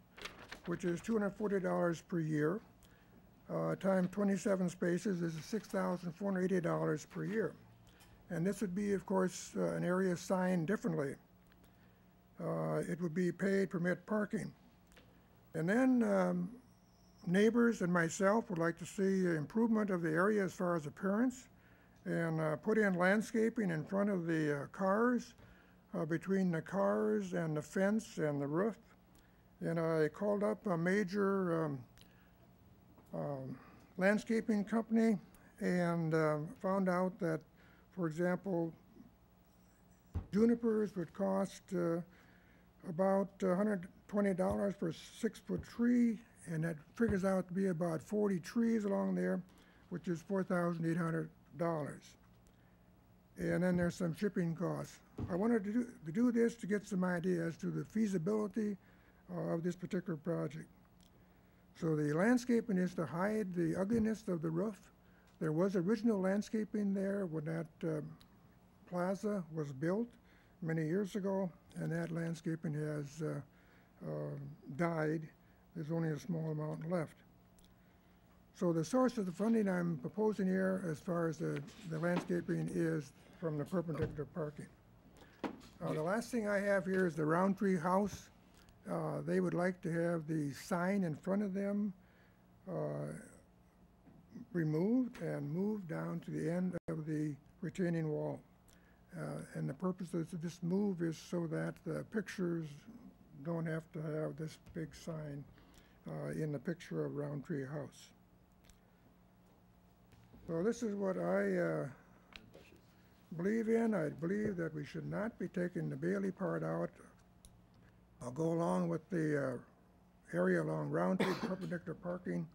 which is $240 per year. uh, times 27 spaces is $6,480 per year. And this would be, of course, uh, an area signed differently. Uh, It would be paid permit parking. And then um, neighbors and myself would like to see improvement of the area as far as appearance and uh, put in landscaping in front of the uh, cars, uh, between the cars and the fence and the roof. And I called up a major um, um, landscaping company and uh, found out that, for example, junipers would cost uh, about $120 for a six-foot tree, and that figures out to be about 40 trees along there, which is $4,800. And then there's some shipping costs. I wanted to do, to do this to get some idea as to the feasibility uh, of this particular project. So the landscaping is to hide the ugliness of the roof. There was original landscaping there when that um, plaza was built many years ago, and that landscaping has uh, uh, died. There's only a small amount left. So the source of the funding I'm proposing here, as far as the, the landscaping, is from the perpendicular parking. Uh, the last thing I have here is the Rountree House. Uh, they would like to have the sign in front of them uh, removed and moved down to the end of the retaining wall. Uh, and the purpose of this move is so that the pictures don't have to have this big sign uh, in the picture of Rountree House. So this is what I uh, believe in. I believe that we should not be taking the Bailey part out. I'll go along with the uh, area along Rountree perpendicular parking,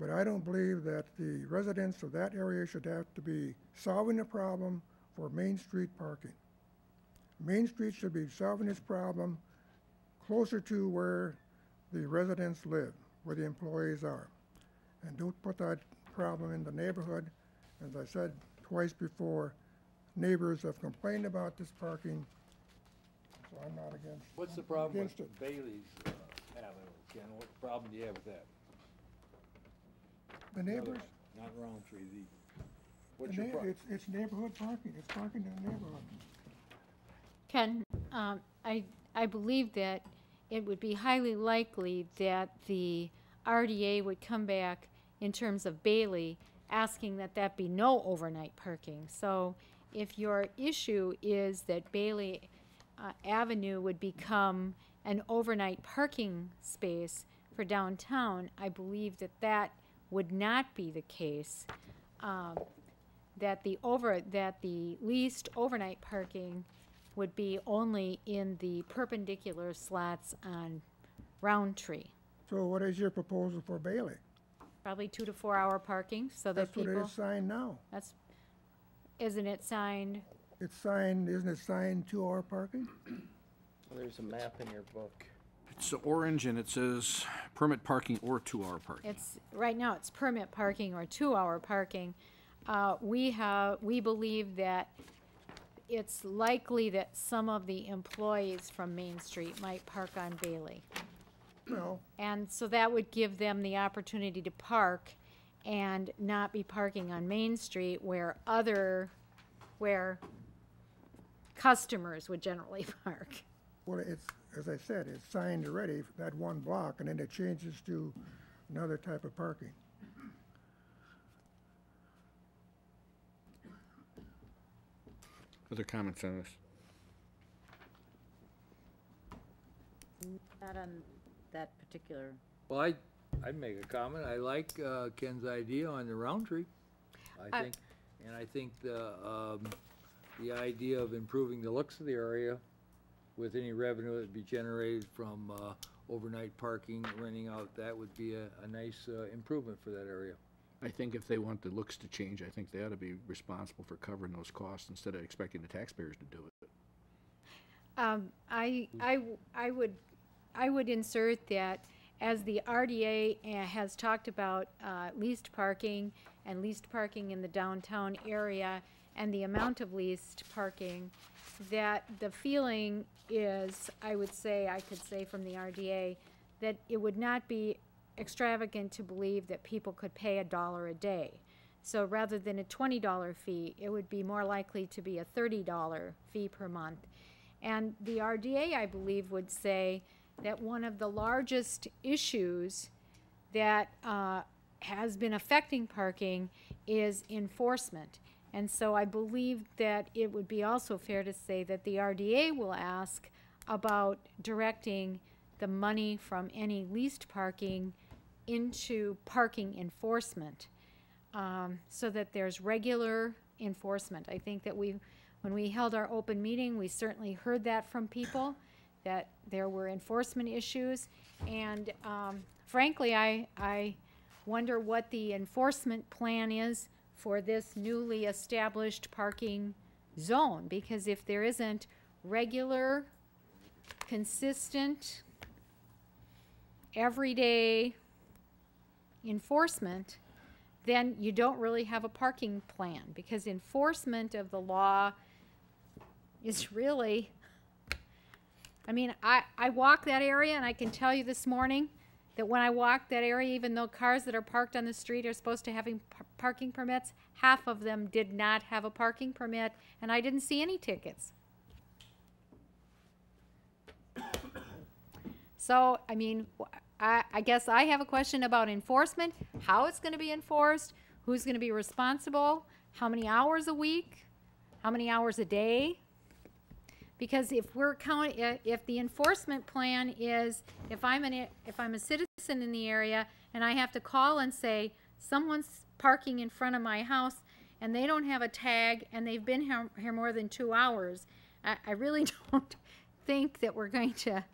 but I don't believe that the residents of that area should have to be solving the problem for Main Street parking. Main Street should be solving this problem closer to where the residents live, where the employees are. And don't put that problem in the neighborhood. As I said twice before, neighbors have complained about this parking, so I'm not against. What's the problem with against it. Bailey's uh, Avenue, Ken? What problem do you have with that? The neighbors, Not Rountree, the, the what's your neigh- problem? it's, it's neighborhood parking, it's parking in the neighborhood. Ken, um, I, I believe that it would be highly likely that the RDA would come back in terms of Bailey, asking that that be no overnight parking. So if your issue is that Bailey uh, Avenue would become an overnight parking space for downtown, I believe that that would not be the case. Um, that the over, that the least overnight parking would be only in the perpendicular slats on Rountree. So what is your proposal for Bailey? Probably two to four hour parking, so that That's what it people, is signed now. that's, isn't it signed? It's signed, isn't it signed two-hour parking? There's a map in your book. It's orange and it says permit parking or two-hour parking. It's, right now, it's permit parking or two-hour parking. Uh, we have, we believe that it's likely that some of the employees from Main Street might park on Bailey. No, And so that would give them the opportunity to park and not be parking on Main Street where other, where customers would generally park. well, it's, as I said, it's signed already, that one block, and then it changes to another type of parking. Other comments on this? Not on that particular, Well, I, I'd make a comment. I like uh, Ken's idea on the Rountree. I I- think, and I think the, um, the idea of improving the looks of the area with any revenue that'd be generated from uh, overnight parking, renting out, that would be a, a nice uh, improvement for that area. I think if they want the looks to change, I think they ought to be responsible for covering those costs instead of expecting the taxpayers to do it. Um, I, I, w- I would, I would insert that as the RDA uh, has talked about, uh, leased parking and leased parking in the downtown area and the amount of leased parking, that the feeling is, I would say, I could say from the RDA, that it would not be extravagant to believe that people could pay a dollar a day. So rather than a twenty dollar fee, it would be more likely to be a thirty dollar fee per month. And the RDA, I believe, would say that one of the largest issues that uh, has been affecting parking is enforcement. And so I believe that it would be also fair to say that the RDA will ask about directing the money from any leased parking into parking enforcement, um, so that there's regular enforcement. I think that we, when we held our open meeting, we certainly heard that from people, that there were enforcement issues. And um, frankly, I, I wonder what the enforcement plan is for this newly established parking zone, because if there isn't regular, consistent, everyday enforcement, then you don't really have a parking plan, because enforcement of the law is really, I mean, I, I walk that area and I can tell you this morning that when I walked that area, even though cars that are parked on the street are supposed to having par- parking permits, half of them did not have a parking permit, and I didn't see any tickets. So, I mean, I, I guess I have a question about enforcement, how it's gonna be enforced, who's gonna be responsible, how many hours a week, how many hours a day? Because if we're count, if the enforcement plan is, if I'm an, if I'm a citizen in the area and I have to call and say, someone's parking in front of my house and they don't have a tag and they've been here, here more than two hours, I, I really don't think that we're going to,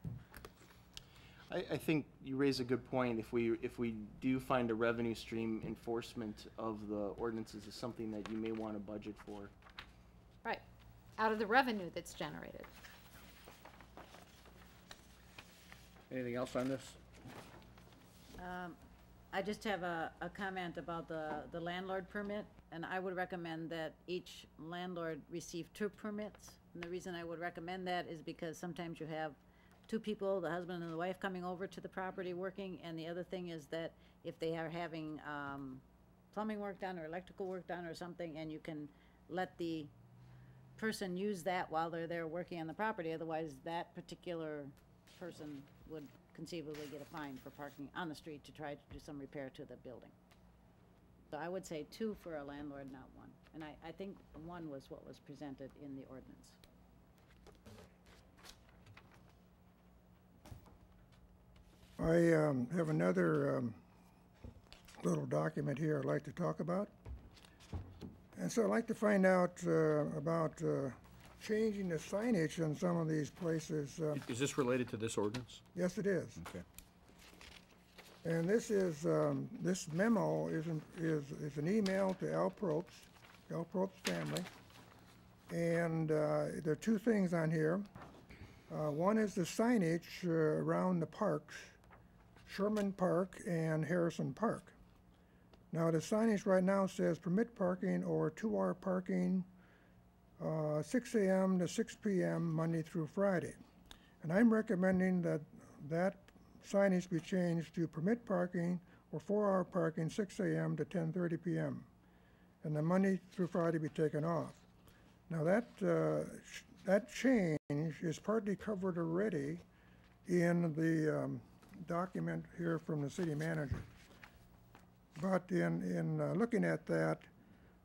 I, I think you raise a good point. If we, if we do find a revenue stream, enforcement of the ordinances is something that you may want to budget for. right, out of the revenue that's generated. Anything else on this? Um, I just have a, a comment about the, the landlord permit, and I would recommend that each landlord receive two permits. And the reason I would recommend that is because sometimes you have two people, the husband and the wife, coming over to the property working, and the other thing is that if they are having, um, plumbing work done or electrical work done or something, and you can let the person use that while they're there working on the property, otherwise that particular person would conceivably get a fine for parking on the street to try to do some repair to the building. So I would say two for a landlord, not one. And I, I think one was what was presented in the ordinance. I um, have another um, little document here I'd like to talk about. And so I'd like to find out uh, about uh, changing the signage in some of these places. Uh, Is this related to this ordinance? Yes, it is. Okay. And this is, um, this memo is, an- is, is an email to Al Probst, Al Probst family. And uh, there are two things on here. Uh, One is the signage uh, around the parks, Sherman Park and Harrison Park. Now, the signage right now says permit parking or two-hour parking, uh, 6 AM to 6 PM, Monday through Friday. And I'm recommending that that signage be changed to permit parking or four-hour parking, 6 AM to 10:30 PM. And the Monday through Friday be taken off. Now, that, uh, that change is partly covered already in the um, document here from the city manager. But in, in uh, looking at that,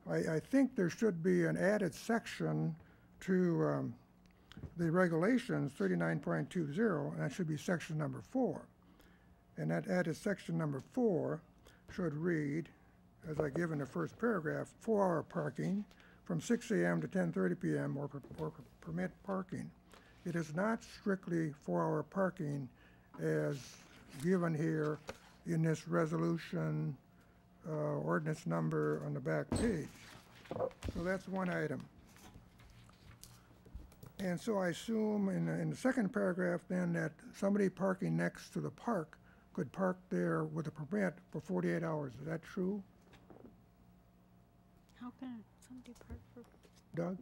I, I think there should be an added section to um, the regulations, 39.20, and that should be section number four. And that added section number four should read, as I give in the first paragraph, four-hour parking from 6 AM to 10:30 PM or or permit parking. It is not strictly four-hour parking as given here in this resolution, uh, ordinance number on the back page. So that's one item. And so I assume in, the- in the second paragraph then that somebody parking next to the park could park there with a permit for 48 hours. Is that true, How can somebody park for? Doug?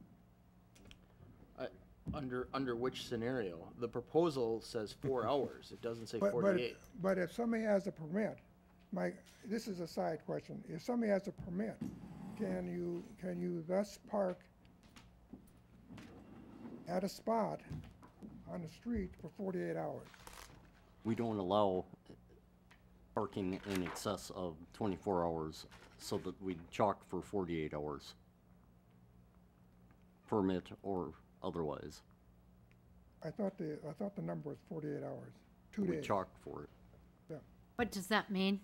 Under, under which scenario? The proposal says four hours, it doesn't say But, but, forty-eight. but if somebody has a permit, my, this is a side question, if somebody has a permit, can you, can you thus park at a spot on the street for forty-eight hours? We don't allow parking in excess of 24 hours, so that we chalk for 48 hours. Permit or otherwise. I thought the, I thought the number was forty-eight hours, two We days. chalk for it. Yeah. What does that mean?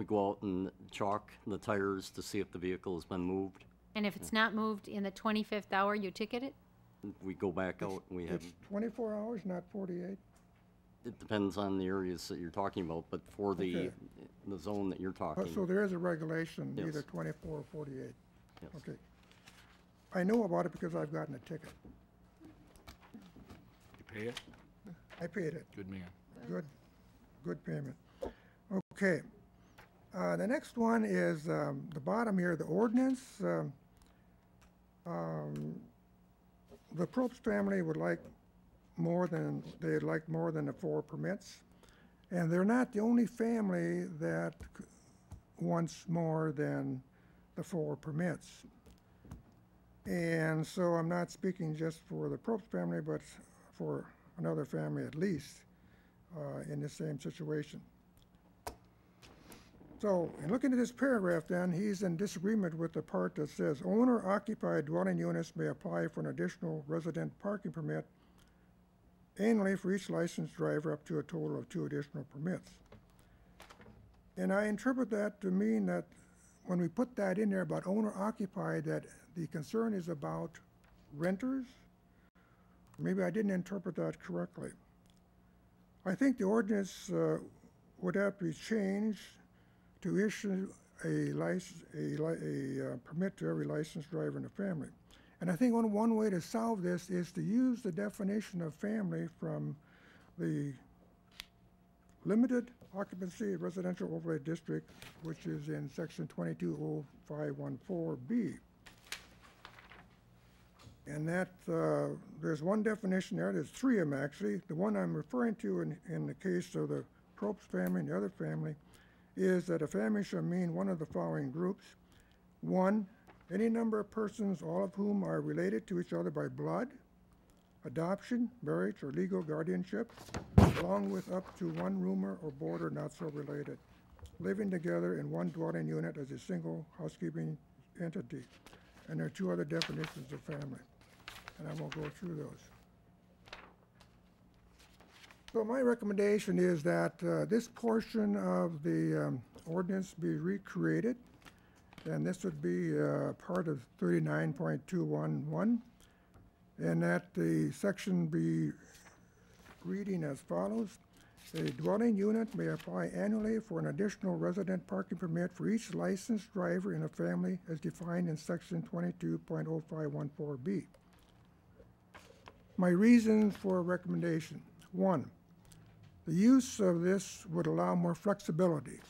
We go out and chalk the tires to see if the vehicle has been moved. And if it's not moved in the twenty-fifth hour, you ticket it? We go back out and we have, It's twenty-four hours, not forty-eight? it depends on the areas that you're talking about, but for the, Okay. the zone that you're Uh, talking. So there is a regulation, Yes. either twenty-four or forty-eight? Yes. Okay. I know about it because I've gotten a ticket. You pay it? I paid it. Good man. Good, good payment. Okay. Uh, the next one is, um, the bottom here, the ordinance. um, Um, the Probst family would like more than, they'd like more than the four permits. And they're not the only family that wants more than the four permits. And so I'm not speaking just for the Probst family, but for another family at least uh, in the same situation. So, in looking at this paragraph then, he's in disagreement with the part that says owner occupied dwelling units may apply for an additional resident parking permit annually for each licensed driver up to a total of two additional permits. And I interpret that to mean that when we put that in there about owner occupied, that the concern is about renters? Maybe I didn't interpret that correctly. I think the ordinance uh, would have to be changed to issue a license, a, a uh, permit to every licensed driver in the family. And I think one, one way to solve this is to use the definition of family from the limited occupancy residential overlay district, which is in section twenty-two oh five one four B. And that, uh, there's one definition there, there's three of them actually. The one I'm referring to in, in the case of the Probst family and the other family is that a family shall mean one of the following groups. One, any number of persons, all of whom are related to each other by blood, adoption, marriage, or legal guardianship, along with up to one roomer or boarder not so related, living together in one dwelling unit as a single housekeeping entity. And there are two other definitions of family, and I won't go through those. So my recommendation is that uh, this portion of the um, ordinance be recreated, and this would be uh, part of 39.211, and that the section be reading as follows. A dwelling unit may apply annually for an additional resident parking permit for each licensed driver in a family as defined in section 22.0514B. My reasons for recommendation. One, the use of this would allow more flexibility.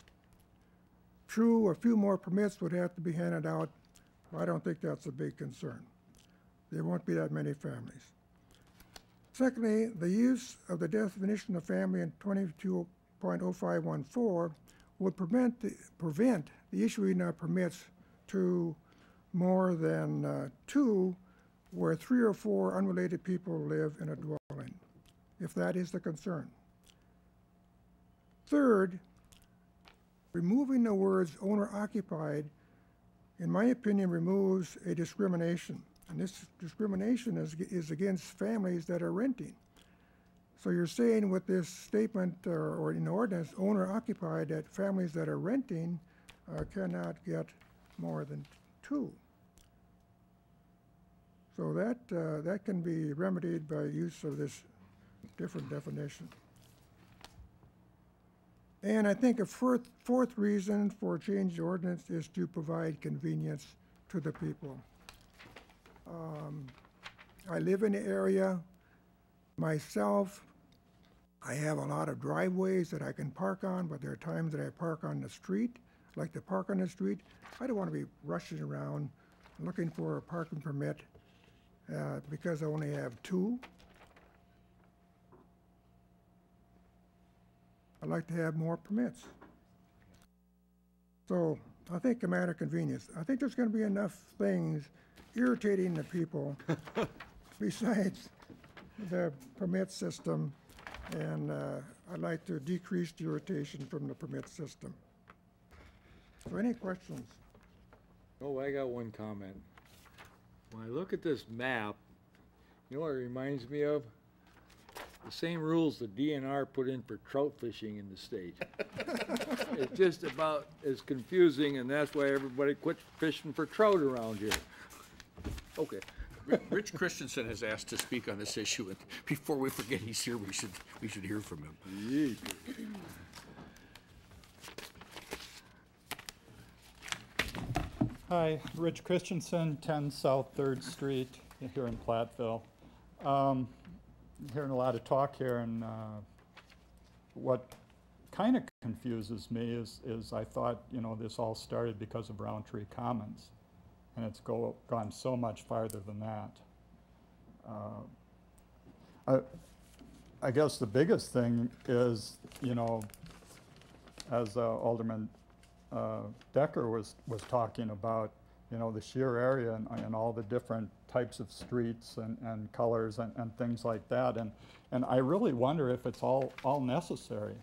True, a few more permits would have to be handed out. but I don't think that's a big concern. There won't be that many families. Secondly, the use of the definition of family in 22.0514 would prevent the, prevent the issuing of permits to more than uh, two where three or four unrelated people live in a dwelling, if that is the concern. Third, removing the words owner occupied, in my opinion, removes a discrimination. And this discrimination is, is against families that are renting. So you're saying with this statement or, or in ordinance, owner occupied, that families that are renting uh, cannot get more than two. So that, uh, that can be remedied by use of this different definition. And I think a fourth, fourth reason for change the ordinance is to provide convenience to the people. Um, I live in the area myself. I have a lot of driveways that I can park on, but there are times that I park on the street, like to park on the street. I don't want to be rushing around looking for a parking permit uh, because I only have two. I'd like to have more permits. So I think a matter of convenience. I think there's gonna be enough things irritating the people besides the permit system. And uh, I'd like to decrease the irritation from the permit system. So any questions? Oh, I got one comment. When I look at this map, you know what it reminds me of? The same rules the DNR put in for trout fishing in the state. It's just about as confusing, and that's why everybody quit fishing for trout around here. Okay. Rich Christensen has asked to speak on this issue, and before we forget he's here, we should, we should hear from him. Hi, Rich Christensen, 10 South Third Street here in Platteville. Um, Hearing a lot of talk here, and uh, what kind of confuses me is, is I thought, you know, this all started because of Rountree Commons, and it's go, gone so much farther than that. Uh, I, I guess the biggest thing is, you know, as uh, Alderman uh, Decker was, was talking about, you know, the sheer area and, and all the different types of streets and, and colors and, and things like that. And, and I really wonder if it's all, all necessary.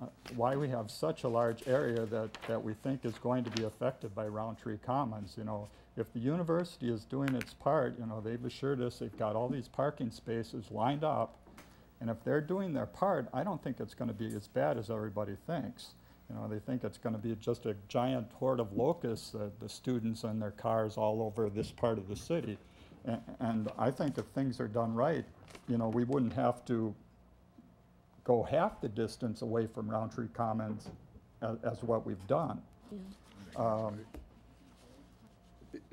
Uh, Why we have such a large area that, that we think is going to be affected by Rountree Commons, you know. If the university is doing its part, you know, they've assured us they've got all these parking spaces lined up. And if they're doing their part, I don't think it's gonna be as bad as everybody thinks. You know, they think it's gonna be just a giant horde of locusts, uh, the students and their cars all over this part of the city. A- And I think if things are done right, you know, we wouldn't have to go half the distance away from Rountree Commons as, as what we've done. Um,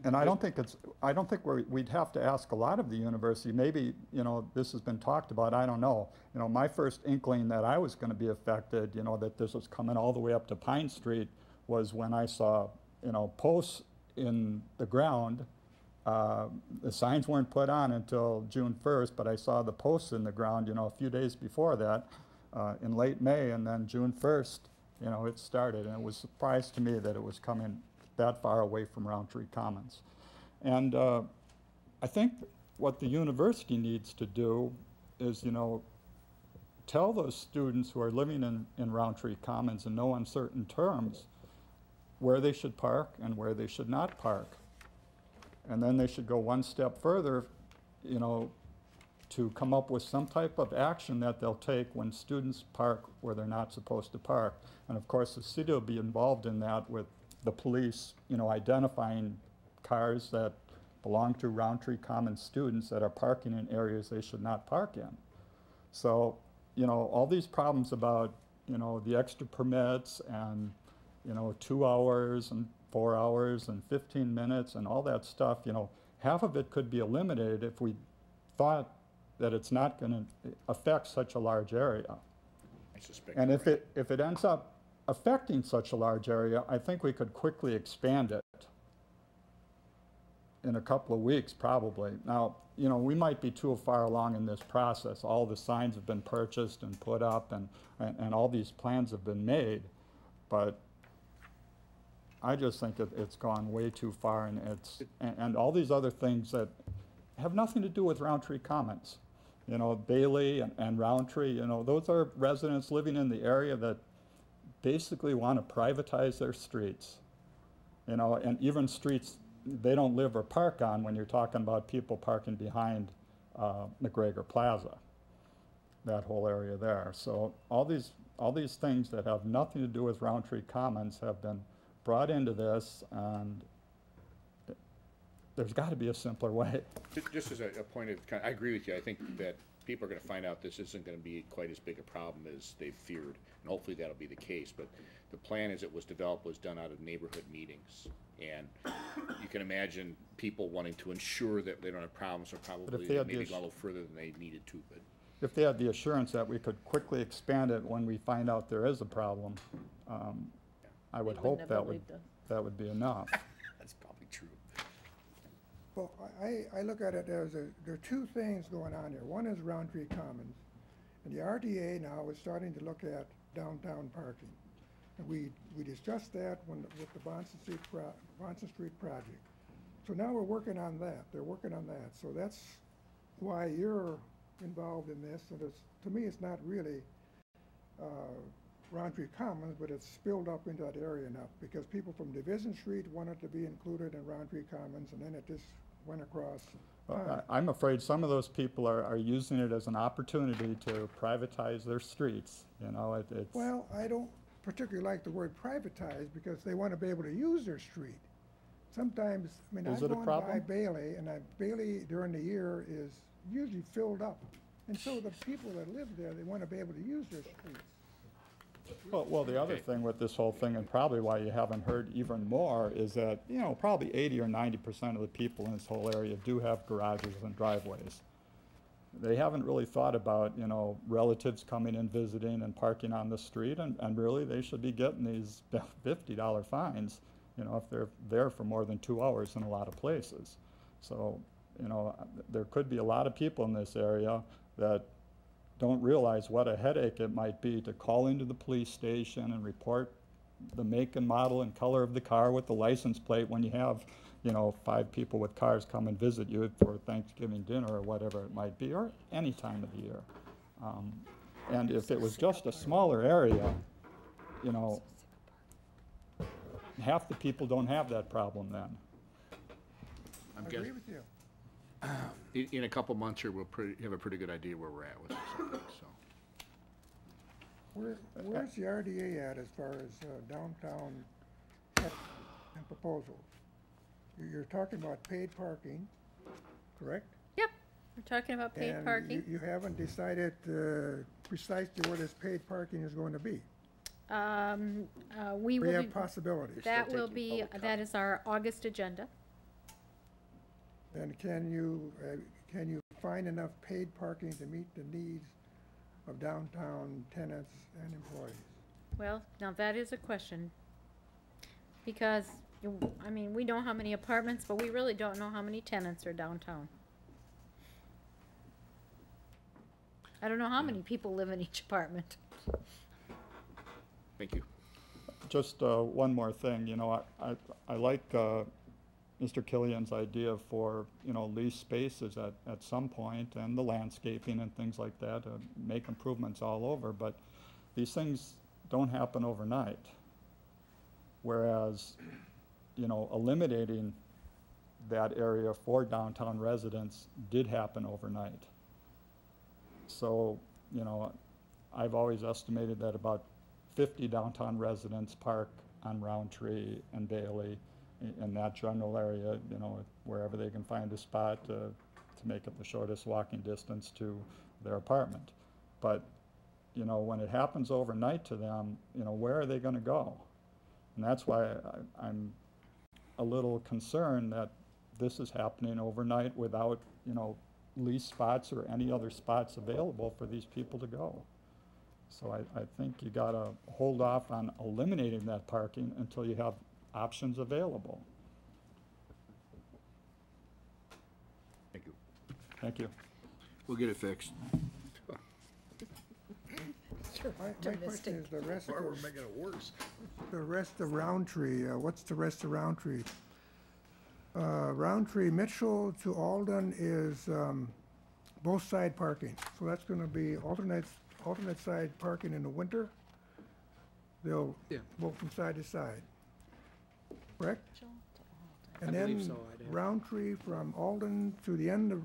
And I don't think it's, I don't think we're, we'd have to ask a lot of the university. Maybe, you know, this has been talked about, I don't know. You know, my first inkling that I was gonna be affected, you know, that this was coming all the way up to Pine Street was when I saw, you know, posts in the ground. Uh, The signs weren't put on until June first, but I saw the posts in the ground, you know, a few days before that, uh, in late May, and then June first, you know, it started. And it was a surprise to me that it was coming that far away from Rountree Commons. And uh, I think what the university needs to do is, you know, tell those students who are living in, in Rountree Commons in no uncertain terms where they should park and where they should not park. And then they should go one step further, you know, to come up with some type of action that they'll take when students park where they're not supposed to park. And of course, the city will be involved in that with the police, you know, identifying cars that belong to Rountree Commons students that are parking in areas they should not park in. So, you know, all these problems about, you know, the extra permits and, you know, two hours and four hours and 15 minutes and all that stuff, you know, half of it could be eliminated if we thought that it's not going to affect such a large area. I suspect. And if right. it, if it ends up affecting such a large area, I think we could quickly expand it in a couple of weeks, probably. Now, you know, we might be too far along in this process. All the signs have been purchased and put up, and, and, and all these plans have been made, but I just think it, it's gone way too far, and it's, and, and all these other things that have nothing to do with Rountree Commons. You know, Bailey and, and Rountree, you know, those are residents living in the area that basically want to privatize their streets. You know, and even streets they don't live or park on when you're talking about people parking behind uh, McGregor Plaza, that whole area there. So all these, all these things that have nothing to do with Rountree Commons have been brought into this, and there's got to be a simpler way. Just as a, a point of, kind I agree with you. I think that people are gonna find out this isn't gonna be quite as big a problem as they've feared, and hopefully that'll be the case. But the plan as it was developed was done out of neighborhood meetings. And you can imagine people wanting to ensure that they don't have problems, so probably they they had maybe ass- go a little further than they needed to, but. If they had the assurance that we could quickly expand it when we find out there is a problem, um, I would They wouldn't hope have that would, believed us. that would be enough. That's probably true. Well, I, I look at it as, a- there are two things going on here. One is Rountree Commons, and the RDA now is starting to look at downtown parking. And we, we discussed that when, with the Bonson Street, Bonson Street project. So now we're working on that, they're working on that, so that's why you're involved in this, and it's, to me, it's not really, uh, Rountree Commons, but it's spilled up into that area enough, because people from Division Street wanted to be included in Rountree Commons, and then it just went across. I- I'm afraid some of those people are, are using it as an opportunity to privatize their streets, you know, it, it's. Well, I don't particularly like the word privatize, because they want to be able to use their street. Sometimes, I mean, Is I've it by? Bailey, and I, Bailey during the year is usually filled up. And so the people that live there, they want to be able to use their streets. Well, well, the other thing with this whole thing, and probably why you haven't heard even more, is that, you know, probably eighty or ninety percent of the people in this whole area do have garages and driveways. They haven't really thought about, you know, relatives coming and visiting and parking on the street, and, and really, they should be getting these fifty dollar fines, you know, if they're there for more than two hours in a lot of places. So, you know, there could be a lot of people in this area that don't realize what a headache it might be to call into the police station and report the make and model and color of the car with the license plate when you have, you know, five people with cars come and visit you for Thanksgiving dinner or whatever it might be, or any time of the year. Um, and if it was just a smaller area, you know, half the people don't have that problem then. I'm I agree with you. In, in a couple months here, we'll pretty, have a pretty good idea where we're at with this, I think, so. Where, where's the RDA at as far as uh, downtown and proposals? You- You're talking about paid parking, correct? Yep, we're talking about paid And you- parking. You haven't decided uh, precisely where this paid parking is going to be. Um, uh, we We will have be, possibilities. that will be, that is our August agenda. And can you, uh, can you find enough paid parking to meet the needs of downtown tenants and employees? Well, now that is a question. Because, you- I mean, we know how many apartments, but we really don't know how many tenants are downtown. I don't know how many people live in each apartment. Thank you. Just uh, one more thing, you know, I, I, I like uh, Mr. Killian's idea for, you know, lease spaces at, at some point and the landscaping and things like that, uh, make improvements all over, but these things don't happen overnight. Whereas, you know, eliminating that area for downtown residents did happen overnight. So, you know, I've always estimated that about 50 downtown residents park on Rountree and Bailey in that general area, you know, wherever they can find a spot to, to make it the shortest walking distance to their apartment. But, you know, when it happens overnight to them, you know, where are they gonna go? And that's why I, I'm a little concerned that this is happening overnight without, you know, lease spots or any other spots available for these people to go. So I, I think you gotta hold off on eliminating that parking until you have options available. Thank you. Thank you. We'll get it fixed. My, my question is the rest of, Or we're making it worse. the rest of Rountree, uh, what's the rest of Rountree? Uh, Rountree Mitchell to Alden is, um, both side parking, so that's gonna be alternate, alternate side parking in the winter. They'll Yeah. go from side to side, correct? I And believe then so, I'd have- Rountree from Alden to the end of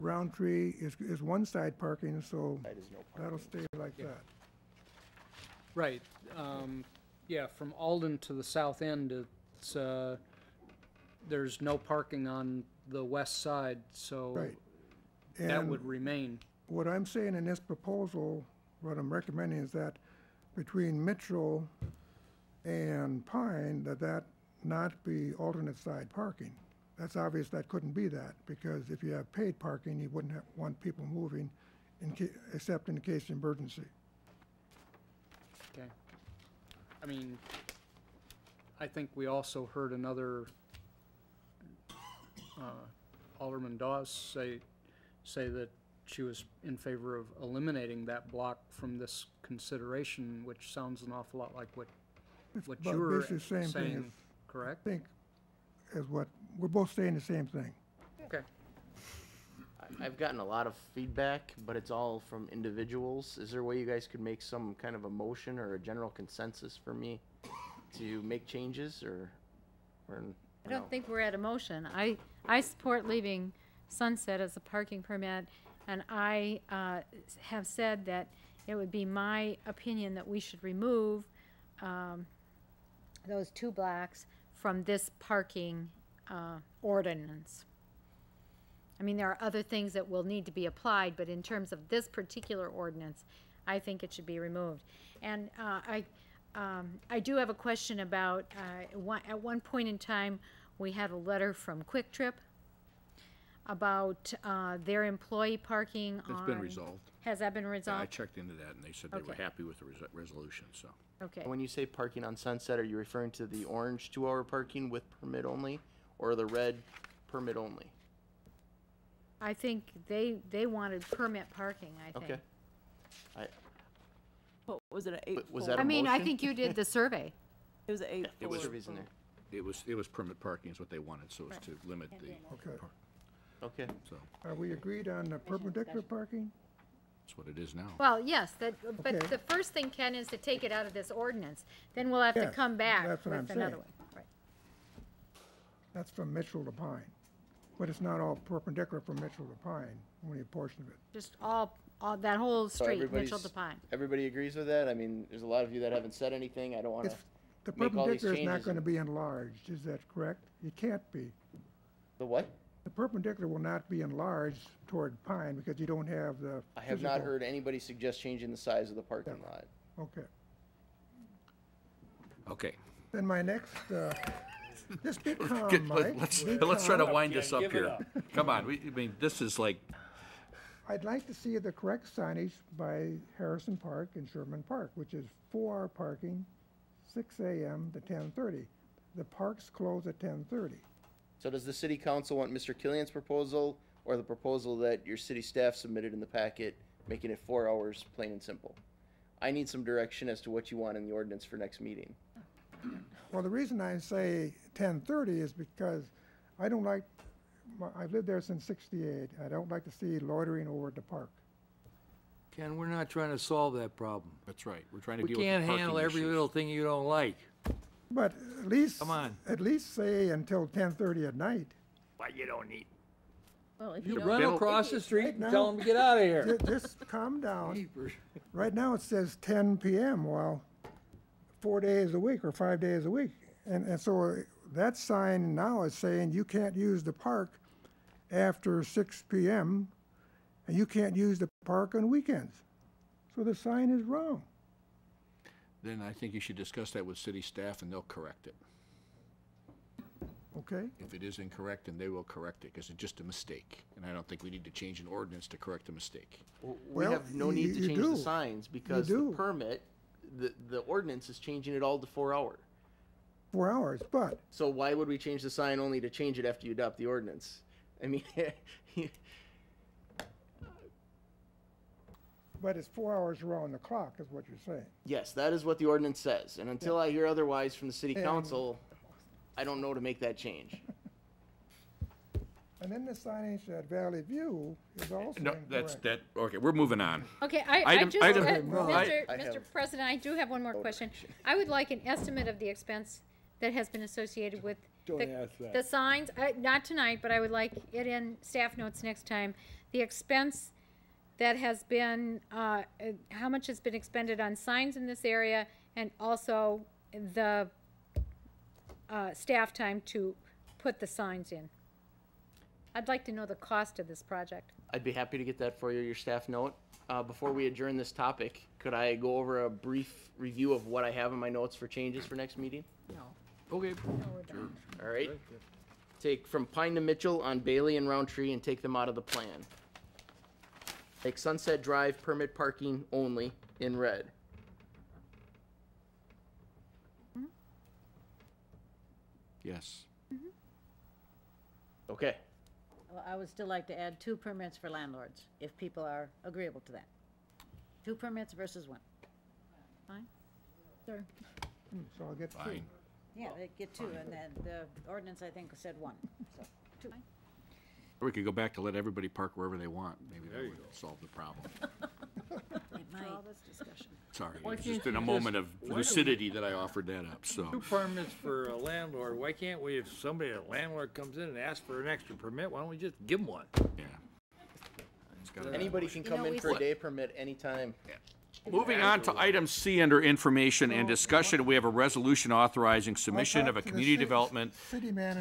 Rountree is, is one side parking, so that'll stay like that. Right, um, yeah, from Alden to the south end, it's, uh, there's no parking on the west side, so Right. that And- would remain. What I'm saying in this proposal, what I'm recommending is that between Mitchell and Pine, that that not be alternate side parking. That's obvious that couldn't be that, because if you have paid parking, you wouldn't have, want people moving in except in the case of emergency. Okay. I mean, I think we also heard another uh, Alderman Dawes say, say that she was in favor of eliminating that block from this consideration, which sounds an awful lot like what, what you were basically the same thing saying, as- I think is what, we're both saying the same thing. Okay. I- I've gotten a lot of feedback, but it's all from individuals. Is there a way you guys could make some kind of a motion or a general consensus for me to make changes or, or? n- I no? don't think we're at a motion. I, I support leaving Sunset as a parking permit, and I uh, s- have said that it would be my opinion that we should remove um, those two blocks from this parking uh, ordinance. I mean, there are other things that will need to be applied, but in terms of this particular ordinance, I think it should be removed. And uh, I, um, I do have a question about, uh, one, at one point in time, we had a letter from Kwik Trip about uh, their employee parking on. It's been resolved. Has that been Yeah, I resolved? checked into that, and they said they were Okay. happy with the res- resolution, so. Okay. When you say parking on Sunset, are you referring to the orange two-hour parking with permit only, or the red permit only? I think they, they wanted permit parking, I think. Okay. I, What, was it an eight? was that I a mean, I motion? think you did the survey. It was an eight. It was, four reason there. it was, it was permit parking is what they wanted, so as to limit the, Okay. Okay. so, Are we agreed on the perpendicular parking? that's what it is now. Well, yes, that, but Okay. the first thing, Ken, is to take it out of this ordinance. Then we'll have to Yes, come back that's what I'm with another saying. one. Right. That's from Mitchell to Pine. But it's not all perpendicular from Mitchell to Pine, only a portion of it. Just all, all, that whole So street, Mitchell everybody's- to Pine. Everybody agrees with that? I mean, there's a lot of you that haven't said anything. I don't wanna It's- The make all these perpendicular is not changes. gonna be enlarged, is that correct? It can't be. The what? The perpendicular will not be enlarged toward Pine because you don't have the I have not physical- heard anybody suggest changing the size of the parking lot. Okay. Okay. Then my next, uh, just be calm, Get- let- Mike. Let's, let's try to wind this up here. Come on, we, I mean, this is like, I'd like to see the correct signage by Harrison Park and Sherman Park, which is four-hour parking, six AM to ten-thirty. The parks close at ten-thirty. So does the city council want Mr. Killian's proposal or the proposal that your city staff submitted in the packet, making it four hours, plain and simple? I need some direction as to what you want in the ordinance for next meeting. Well, the reason I say ten-thirty is because I don't like, I've lived there since sixty-eight. I don't like to see loitering over at the park. Ken, we're not trying to solve that problem. that's right, we're trying to We deal with the can't parking handle every issues. little thing you don't like. But at least. Come on. At least say until ten-thirty at night. But you don't need. Well, if You you run don't, across the street Right and now- tell them to get out of here. Just calm down. Right now, it says ten PM, well, four days a week or five days a week. And, and so that sign now is saying you can't use the park after six PM, and you can't use the park on weekends. So the sign is wrong. Then I think you should discuss that with city staff, and they'll correct it. Okay? If it is incorrect, then they will correct it, because it's just a mistake. And I don't think we need to change an ordinance to correct a mistake. We Well, have no you- need to you change do. the signs because the do. permit, the, the ordinance is changing it all to four hour. Four hours, but So why would we change the sign only to change it after you adopt the ordinance? I mean, But it's four hours around the clock, is what you're saying. yes, that is what the ordinance says. And until I hear otherwise from the city And- council, I don't know to make that change. And then the signage at Valley View is also No, incorrect. that's, that, okay, we're moving on. Okay, I, I Item- just, uh, item- Mr. I- I Mr. have- President, I do have one more question. I would like an estimate of the expense that has been associated with Don't the, ask that. the signs, uh, not tonight, but I would like it in staff notes next time. The expense that has been, uh, uh, how much has been expended on signs in this area and also the, uh, staff time to put the signs in. I'd like to know the cost of this project. I'd be happy to get that for you, your staff note. Uh, before we adjourn this topic, could I go over a brief review of what I have in my notes for changes for next meeting? No. Okay. All right. Take from Pine to Mitchell on Bailey and Rountree and take them out of the plan. Make Sunset Drive permit parking only in red. Yes. Mm-hmm. Okay. Well, I would still like to add two permits for landlords, if people are agreeable to that. Two permits versus one. Fine? Sure. Hmm, so I'll get two. Fine. Yeah, they get two, and then the ordinance, I think, said one, so, two. Or we could go back to let everybody park wherever they want. Maybe that would solve the problem. It might. all this discussion. Sorry, Why it was can't just in a just- moment of why don't we- lucidity that I offered that up, so. Two permits for a landlord, why can't we, if somebody, a landlord comes in and asks for an extra permit, why don't we just give them one? Yeah. Anybody can You know, come in we for a s- day permit anytime. Moving on to item C under information and discussion, we have a resolution authorizing submission of a talk to the community development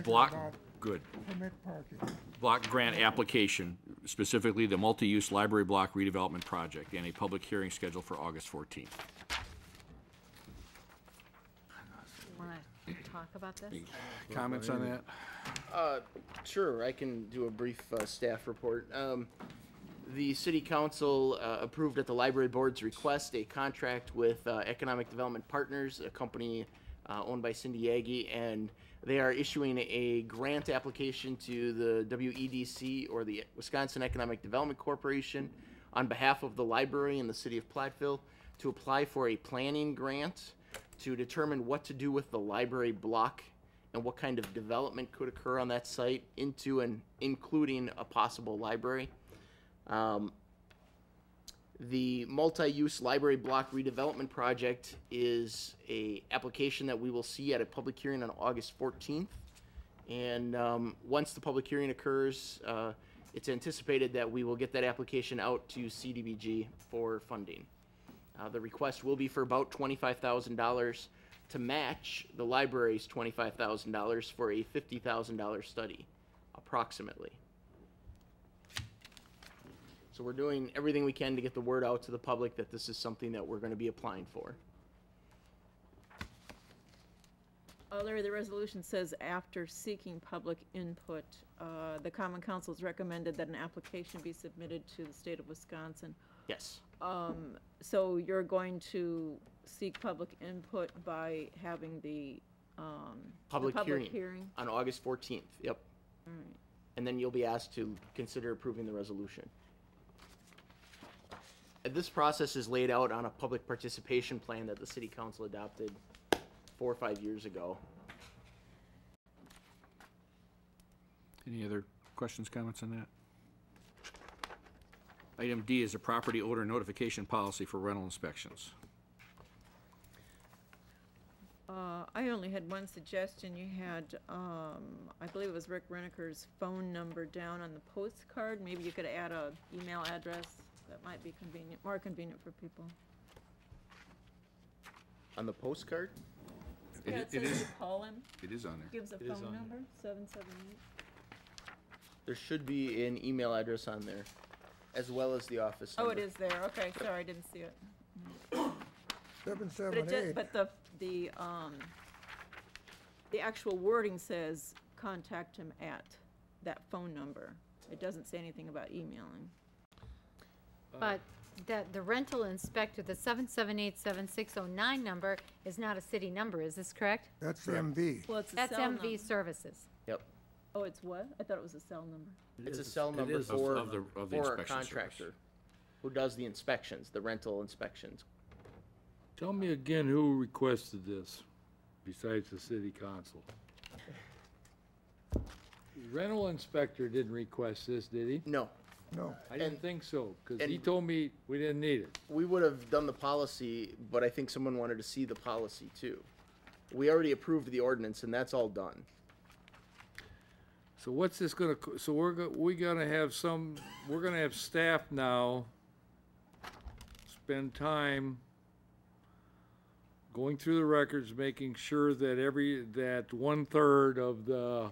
block, about good, permit parking. block grant application, specifically the multi-use library block redevelopment project, and a public hearing scheduled for August fourteenth. Want to talk about this? Comments on that? Uh, sure, I can do a brief uh, staff report. Um, the city council uh, approved at the library board's request a contract with uh, Economic Development Partners, a company uh, owned by Cindy Yagi, and they are issuing a grant application to the WEDC or the Wisconsin Economic Development Corporation on behalf of the library in the city of Platteville to apply for a planning grant to determine what to do with the library block and what kind of development could occur on that site into and including a possible library. Um, the multi-use library block redevelopment project is a application that we will see at a public hearing on August 14th. And um, once the public hearing occurs, uh, it's anticipated that we will get that application out to CDBG for funding. Uh, the request will be for about twenty-five thousand dollars to match the library's twenty-five thousand dollars for a fifty thousand dollar study, approximately. So we're doing everything we can to get the word out to the public that this is something that we're gonna be applying for. Oh, Larry, the resolution says after seeking public input, uh, the common council has recommended that an application be submitted to the state of Wisconsin. Yes. Um, so you're going to seek public input by having the, um, the Public hearing. hearing? On August fourteenth, yep. All right. And then you'll be asked to consider approving the resolution. This process is laid out on a public participation plan that the city council adopted four or five years ago. Any other questions, comments on that? Item D is a property owner notification policy for rental inspections. Uh, I only had one suggestion. You had, um, I believe it was Rick Reniker's phone number down on the postcard. Maybe you could add a email address. That might be convenient, more convenient for people. On the postcard? Yeah, it says to call him. It is on there. Gives a It is phone on there. number, seven seven eight. There should be an email address on there, as well as the office Oh, number. it is there. Okay, sorry, I didn't see it. Seven, But seven, just, eight. but the, the, um, the actual wording says contact him at that phone number. It doesn't say anything about emailing. But uh. that the rental inspector, the seven seven eight seven six oh nine number is not a city number, is this correct? That's MV. Well, it's a That's cell MV number. Services. Yep. Oh, it's what? I thought it was a cell number. It's a cell number is a for, Of the- of the for a inspection service. contractor who does the inspections, the rental inspections. Tell me again who requested this, besides the city council? Rental inspector didn't request this, did he? No. No. I didn't think so, because he and- told me we didn't need it. We would have done the policy, but I think someone wanted to see the policy too. We already approved the ordinance and that's all done. So what's this gonna, co- so we're, go- we gonna have some, we're gonna have staff now spend time going through the records, making sure that every, that one-third of the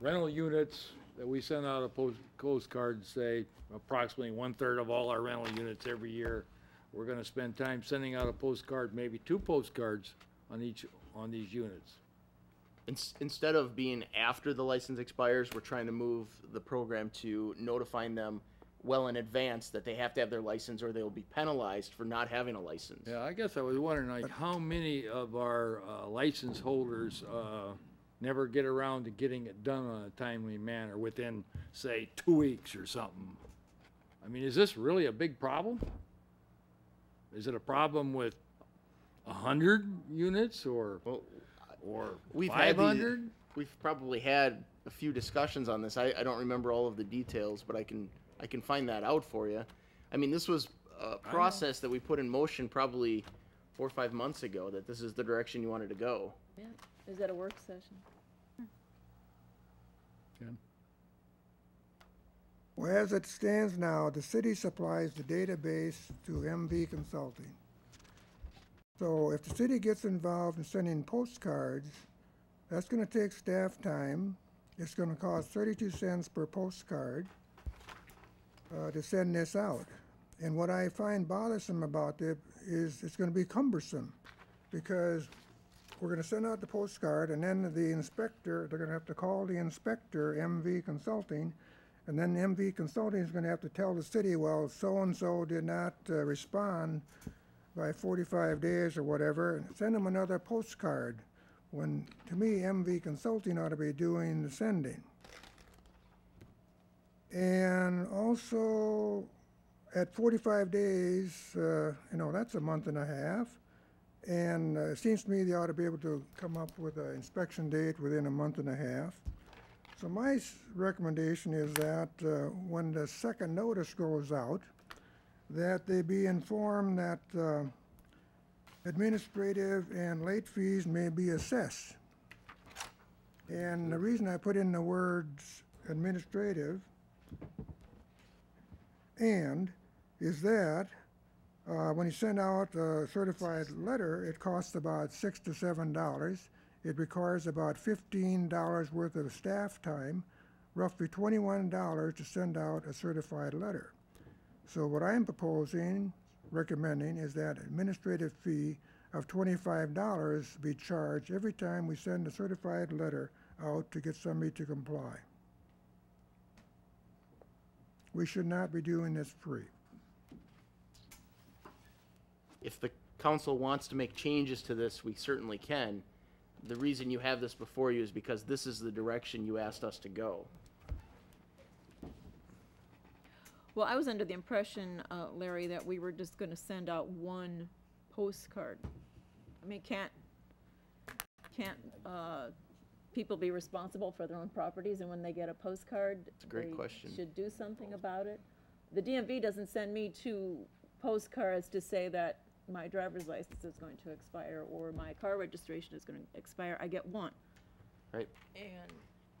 rental units that we send out a post, postcard say approximately one-third of all our rental units every year. We're gonna spend time sending out a postcard, maybe two postcards on each, on these units. Ins- Instead of being after the license expires, we're trying to move the program to notifying them well in advance that they have to have their license or they'll be penalized for not having a license. Yeah, I guess I was wondering, like, how many of our uh, license holders uh, never get around to getting it done on a timely manner within, say, two weeks or something. I mean, is this really a big problem? Is it a problem with a hundred units or, or We've five had the- We've probably had a few discussions on this. I, I don't remember all of the details, but I can, I can find that out for you. I mean, this was a process that we put in motion probably four or five months ago, that this is the direction you wanted to go. Yeah, is that a work session? Well, as it stands now, the city supplies the database to MV Consulting. So if the city gets involved in sending postcards, that's gonna take staff time. It's gonna cost thirty-two cents per postcard uh, to send this out. And what I find bothersome about it is it's gonna be cumbersome because we're gonna send out the postcard and then the inspector, they're gonna have to call the inspector, MV Consulting, and then MV Consulting is gonna have to tell the city, well, so-and-so did not uh, respond by forty-five days or whatever, and send them another postcard. When, to me, MV Consulting ought to be doing the sending. And also, at forty-five days, uh, you know, that's a month and a half. And uh, it seems to me they ought to be able to come up with an inspection date within a month and a half. So my recommendation is that uh, when the second notice goes out, that they be informed that uh, administrative and late fees may be assessed. And the reason I put in the words administrative and is that uh, when you send out a certified letter, it costs about six to seven dollars. It requires about fifteen dollars worth of staff time, roughly twenty-one dollars to send out a certified letter. So what I'm proposing, recommending, is that administrative fee of twenty-five dollars be charged every time we send a certified letter out to get somebody to comply. We should not be doing this free. If the council wants to make changes to this, we certainly can. The reason you have this before you is because this is the direction you asked us to go. Well, I was under the impression, uh, Larry, that we were just gonna send out one postcard. I mean, can't, can't, uh, people be responsible for their own properties, and when they get a postcard, It's a great they question. should do something about it? The DMV doesn't send me two postcards to say that my driver's license is going to expire, or my car registration is gonna expire, I get one. Right. And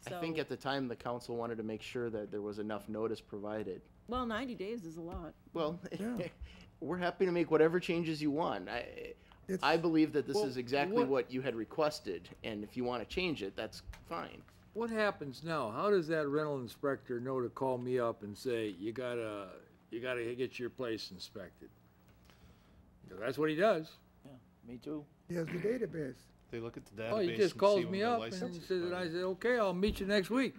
so. I think at the time, the council wanted to make sure that there was enough notice provided. Well, ninety days is a lot. Well, yeah. we're happy to make whatever changes you want. I, I believe that this Well, is exactly what- what you had requested, and if you want to change it, that's fine. What happens now? How does that rental inspector know to call me up and say, you gotta, you gotta get your place inspected? 'Cause That's what he does. Yeah. Me too. He has the database. They look at the database. Oh, he and just see calls when me their up and license says, and I expires. said, okay, I'll meet you next week.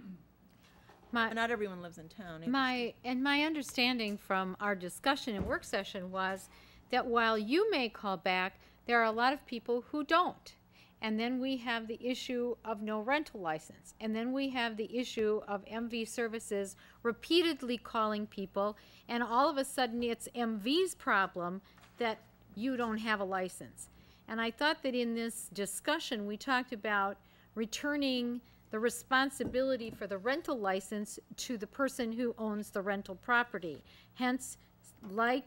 My, Not everyone lives in town. either. My, and my understanding from our discussion and work session was that while you may call back, there are a lot of people who don't. And then we have the issue of no rental license. And then we have the issue of MV Services repeatedly calling people, and all of a sudden it's MV's problem that you don't have a license. And I thought that in this discussion, we talked about returning the responsibility for the rental license to the person who owns the rental property. Hence, like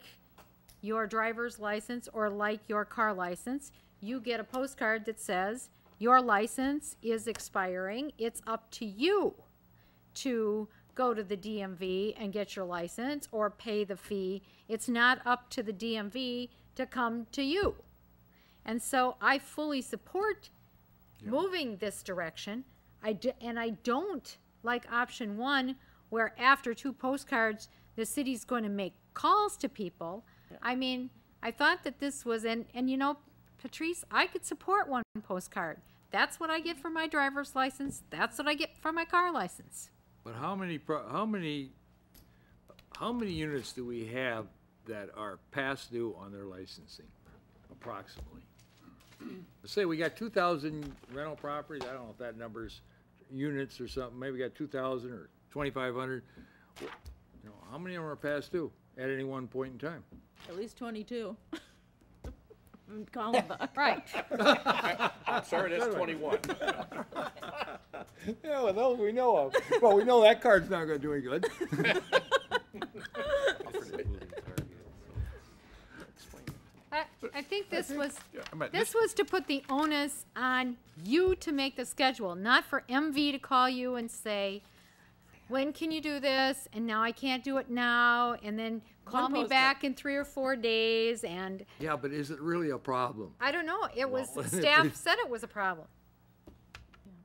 your driver's license or like your car license, you get a postcard that says, your license is expiring. It's up to you to go to the DMV and get your license or pay the fee. It's not up to the DMV to come to you. And so I fully support moving this direction. I and I don't like option one, where after two postcards, the city's going to make calls to people. I mean, I thought that this was, and, and you know, Patrice, I could support one postcard. That's what I get for my driver's license. That's what I get for my car license. But how many, pro- how many, how many units do we have that are past due on their licensing, approximately? say we got two thousand rental properties, I don't know if that number's units or something, maybe we got two thousand or twenty-five hundred. You know, how many of them are past due at any one point in time? At least twenty-two. Colin Buck. Right. I'm sorry, that's twenty-one. Yeah, well, those we know of. Well, we know that card's not gonna do any good. I, I think this was, but this was to put the onus on you to make the schedule, not for MV to call you and say, when can you do this? And now I can't do it now, and then call One me postcard. back in three or four days, and Yeah, but is it really a problem? I don't know, it was, Well, if staff said it was a problem.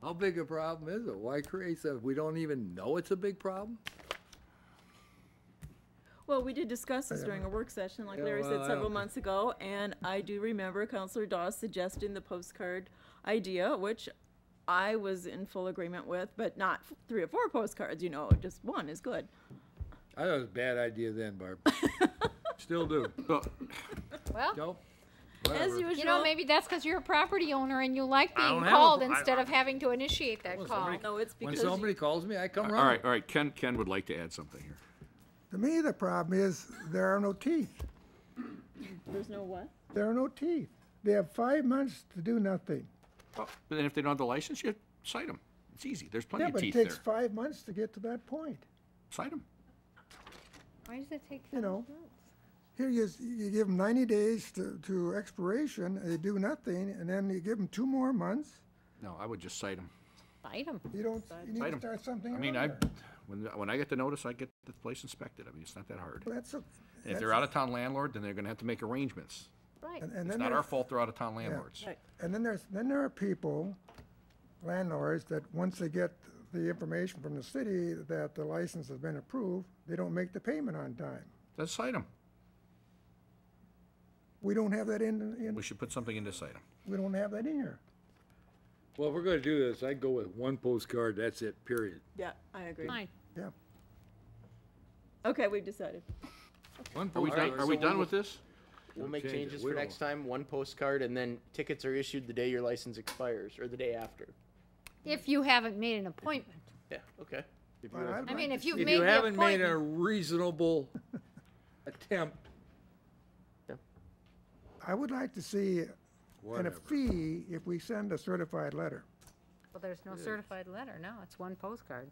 How big a problem is it? Why create stuff? We don't even know it's a big problem? Well, we did discuss this during a work session, like Yeah, Larry well, said I several don't- months ago, and I do remember Counselor Dawes suggesting the postcard idea, which I was in full agreement with, but not f- three or four postcards, you know, just one is good. I thought it was a bad idea then, Barb. Still do. Well, Well, Joe? As Whatever. usual. you know, maybe that's because you're a property owner and you like I being don't have a- called I- instead of having to initiate that Well, call. somebody- No, it's When because. you- somebody calls me, I come all running. right, all right, Ken, Ken would like to add something here. To me, the problem is there are no teeth. There's no what? There are no teeth. They have five months to do nothing. But then if they don't have the license, you cite them. It's easy, there's plenty Yeah, of but it takes there. five months to get to that point. Cite them. Why does it take You know, here you, you give them ninety days to, to expiration, they do nothing, and then you give them two more months. No, I would just cite them. Cite them. You don't, you need Cite to 'em. start something I mean, I, earlier. When, when I get the notice, I get the place inspected. I mean, it's not that hard. Well, that's, a- And if that's- they're out-of-town landlord, then they're gonna have to make arrangements. Right. and, and It's then not there- our fault they're out-of-town yeah. landlords. And then there's, then there are people, landlords, that once they get the information from the city that the license has been approved, they don't make the payment on time. Let's cite them. We don't have that in, in, We should put something in to cite them. we don't have that in here. Well, if we're gonna do this, I'd go with one postcard, that's it, period. Yeah, I agree. Fine. Yeah. Okay, we've decided. One Are we done, postcard. are we done with this? We'll make Change it. changes We for don't- next time, one postcard, and then tickets are issued the day your license expires, or the day after. If you haven't made an appointment. Yeah, okay. If you Well, have- I'd I mean, like if to you've see- If made you the haven't made a appointment. reasonable attempt, I would like to see and a whatever. fee if we send a certified letter. Well, there's no certified letter. No, it's one postcard.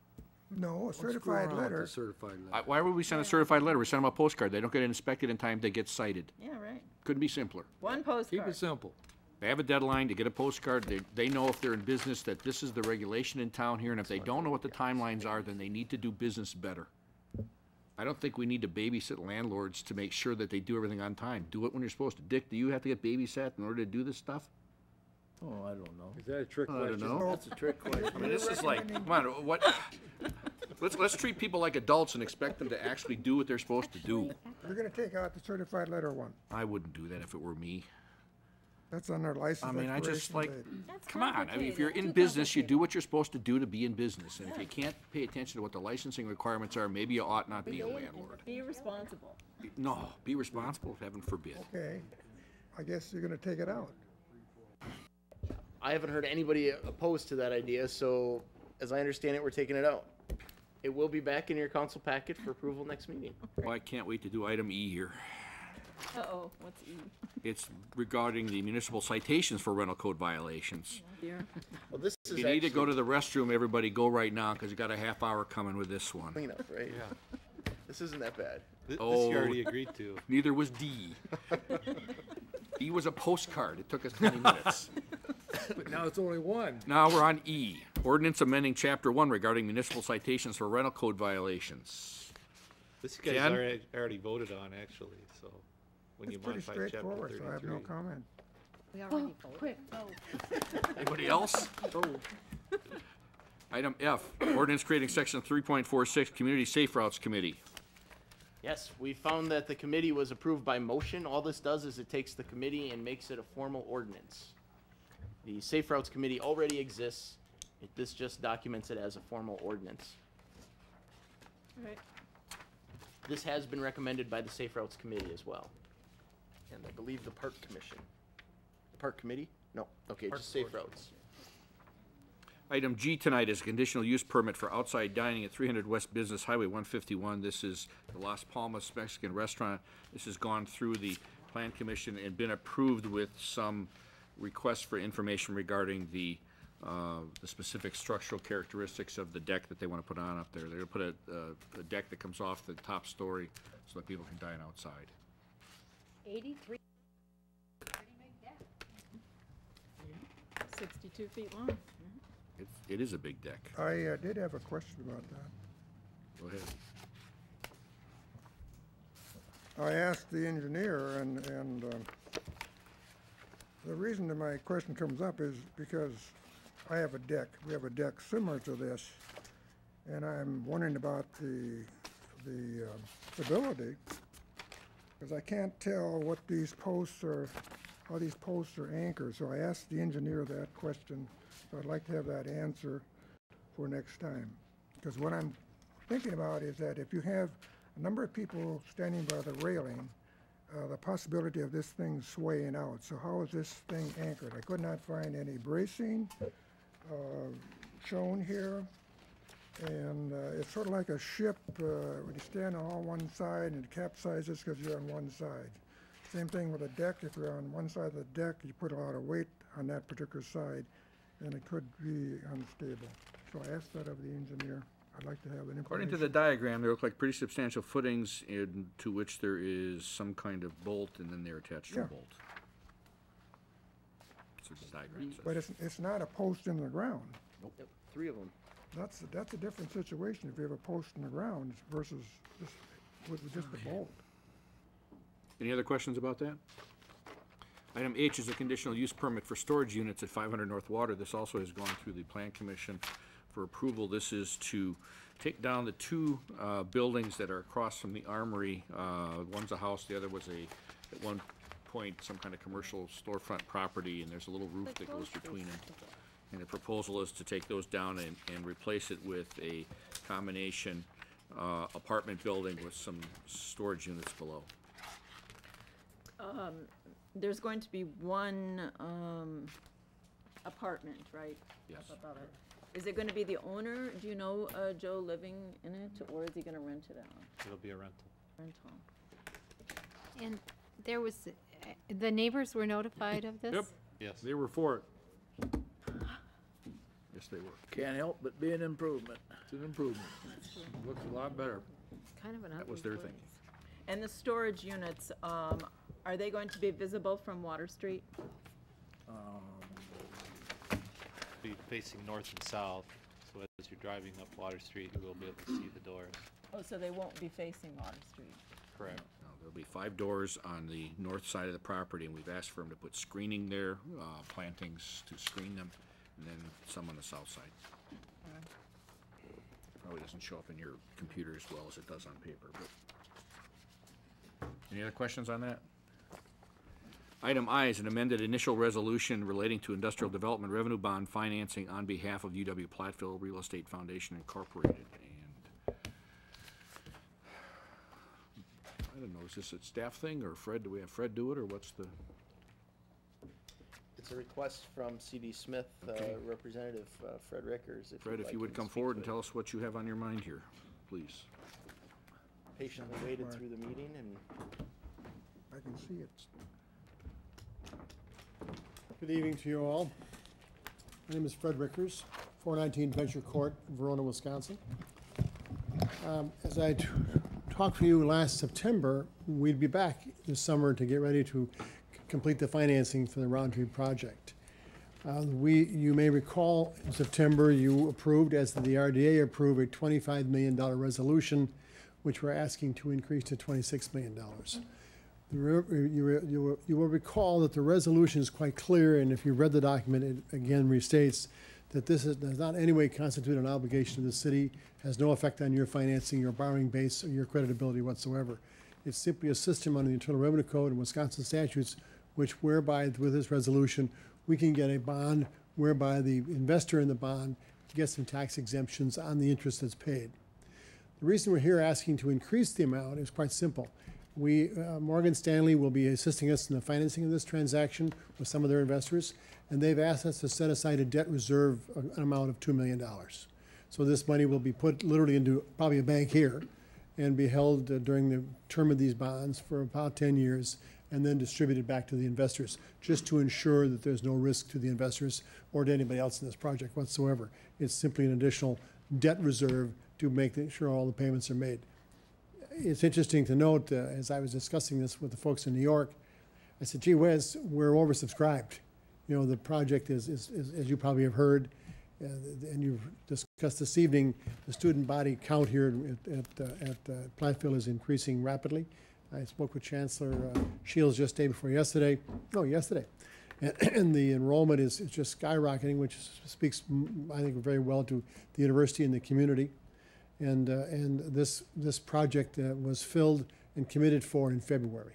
No, a certified letter. the Certified I- letter. Why would we send a certified letter? We send them a postcard. They don't get inspected in time, they get cited. Yeah, right. Couldn't be simpler. One postcard. Keep postcard. it simple. They have a deadline to get a postcard. They, they know if they're in business that this is the regulation in town here, and if they don't know what the timelines are, then they need to do business better. I don't think we need to babysit landlords to make sure that they do everything on time. Do it when you're supposed to. Dick, do you have to get babysat in order to do this stuff? Oh, I don't know. Is that a trick I don't question? know. That's a trick question. I mean, this is like, come on, what? Let's, let's treat people like adults and expect them to actually do what they're supposed to do. You're gonna take out the certified letter one. I wouldn't do that if it were me. That's on their license I mean, I just expiration like, date. come on, I mean, if you're in business, you do what you're supposed to do to be in business. And if you can't pay attention to what the licensing requirements are, maybe you ought not be a landlord. Be responsible. No, be responsible, heaven forbid. Okay, I guess you're gonna take it out. I haven't heard anybody opposed to that idea, so as I understand it, we're taking it out. It will be back in your council packet for approval next meeting. Well, I can't wait to do item E here. Uh-oh, what's E? It's regarding the municipal citations for rental code violations. Oh, dear. Well, this If is you need to go to the restroom, everybody go right now, because you got a half hour coming with this one. cleanup, right? Yeah. This isn't that bad. Th- This Oh. you already oh. agreed to. Neither was D. D was a postcard. It took us 20 minutes. But now it's only one. Now we're on E. Ordinance amending Chapter 1 regarding municipal citations for rental code violations. This you guys Ken? already, already voted on, actually, so when It's you pretty modify chapter straightforward, so I have no thirty-three. comment. We already oh, voted. Anybody else? Oh. Item F, ordinance creating section 3.46, Community Safe Routes Committee. Yes, we found that the committee was approved by motion. All this does is it takes the committee and makes it a formal ordinance. The Safe Routes Committee already exists. It, this just documents it as a formal ordinance. Right. This has been recommended by the Safe Routes Committee as well. And I believe the Park Commission. The Park Committee? No, okay, just safe routes. Item G tonight is a conditional use permit for outside dining at 300 West Business Highway 151. This is the Las Palmas Mexican Restaurant. This has gone through the Plan Commission and been approved with some requests for information regarding the, uh, the specific structural characteristics of the deck that they want to put on up there. They're going to put a, a deck that comes off the top story so that people can dine outside. Eighty-three. Sixty-two feet long. It, it is a big deck. I uh, did have a question about that. Go ahead. I asked the engineer, and, and um, the reason that my question comes up is because I have a deck. We have a deck similar to this, and I'm wondering about the, the um, stability, because I can't tell what these posts are, how these posts are anchored. So I asked the engineer that question. So I'd like to have that answer for next time. Because what I'm thinking about is that if you have a number of people standing by the railing, uh, the possibility of this thing swaying out. So how is this thing anchored? I could not find any bracing uh, shown here. And uh, it's sort of like a ship, uh, when you stand on one side and it capsizes because you're on one side. Same thing with a deck, if you're on one side of the deck, you put a lot of weight on that particular side, and it could be unstable. So I asked that of the engineer. I'd like to have an. According to the diagram, they look like pretty substantial footings into which there is some kind of bolt and then they're attached to a bolt. That's what the diagram says. But it's, it's not a post in the ground. Yep, Three of them. That's, that's a different situation if you have a post in the ground versus just, with just a bolt. Any other questions about that? Item H is a conditional use permit for storage units at 500 North Water. This also has gone through the Plan Commission for approval. This is to take down the two uh, buildings that are across from the Armory. Uh, One's a house, the other was a, at one point, some kind of commercial storefront property, and there's a little roof that goes between them. And the proposal is to take those down and, and replace it with a combination uh, apartment building with some storage units below. Um, there's going to be one, um, apartment, right? Yes. Up above it. Is it gonna be the owner, do you know, uh, Joe living in it, or is he gonna rent it out? It'll be a rental. Rental. And there was, the neighbors were notified of this? Yep. Yes. They were for it. Yes, they were. Can't help but be an improvement. It's an improvement. Looks a lot better. Kind of an That ugly was their place. thinking. And the storage units, um, are they going to be visible from Water Street? Be facing north and south, so as you're driving up Water Street, you will be able to see the doors. Oh, so they won't be facing Water Street? Correct. There'll be five doors on the north side of the property, and we've asked for them to put screening there, uh, plantings to screen them, and then some on the south side. Probably doesn't show up in your computer as well as it does on paper, but. Any other questions on that? Item I is an amended initial resolution relating to industrial development revenue bond financing on behalf of UW Platteville Real Estate Foundation Incorporated, and I don't know, is this a staff thing, or Fred, do we have Fred do it, or what's the? It's a request from CD Smith, uh, Okay. Representative uh, Fred Rickers. Fred, you'd if like you him would to come speak forward to and it. tell us what you have on your mind here, please. Patiently waited through the meeting and I can see it. Good evening to you all. My name is Fred Rickers, 419 Venture Court, Verona, Wisconsin. Um, As I t- talked to you last September, we'd be back this summer to get ready to complete the financing for the Rountree project. Uh, We, you may recall, in September, you approved, as the RDA approved, a $25 million resolution, which we're asking to increase to $26 million. You you you will recall that the resolution is quite clear, and if you read the document, it again restates that this is- does not in any way constitute an obligation to the city, has no effect on your financing, your borrowing base, or your creditability whatsoever. It's simply a system under the Internal Revenue Code and Wisconsin statutes, which whereby, with this resolution, we can get a bond whereby the investor in the bond gets some tax exemptions on the interest that's paid. The reason we're here asking to increase the amount is quite simple. We, uh, Morgan Stanley will be assisting us in the financing of this transaction with some of their investors, and they've asked us to set aside a debt reserve, uh, an amount of $2 million. So this money will be put literally into probably a bank here and be held uh, during the term of these bonds for about 10 years and then distributed back to the investors, just to ensure that there's no risk to the investors or to anybody else in this project whatsoever. It's simply an additional debt reserve to make sure all the payments are made. It's interesting to note, uh, as I was discussing this with the folks in New York, I said, gee whiz, we're oversubscribed. You know, the project is, is, is as you probably have heard, uh, and you've discussed this evening, the student body count here at, at, uh, at uh, Platteville is increasing rapidly. I spoke with Chancellor uh, Shields just day before yesterday, no, yesterday. And, and the enrollment is, is just skyrocketing, which speaks, I think, very well to the university and the community. And, uh, and this, this project uh, was filled and committed for in February.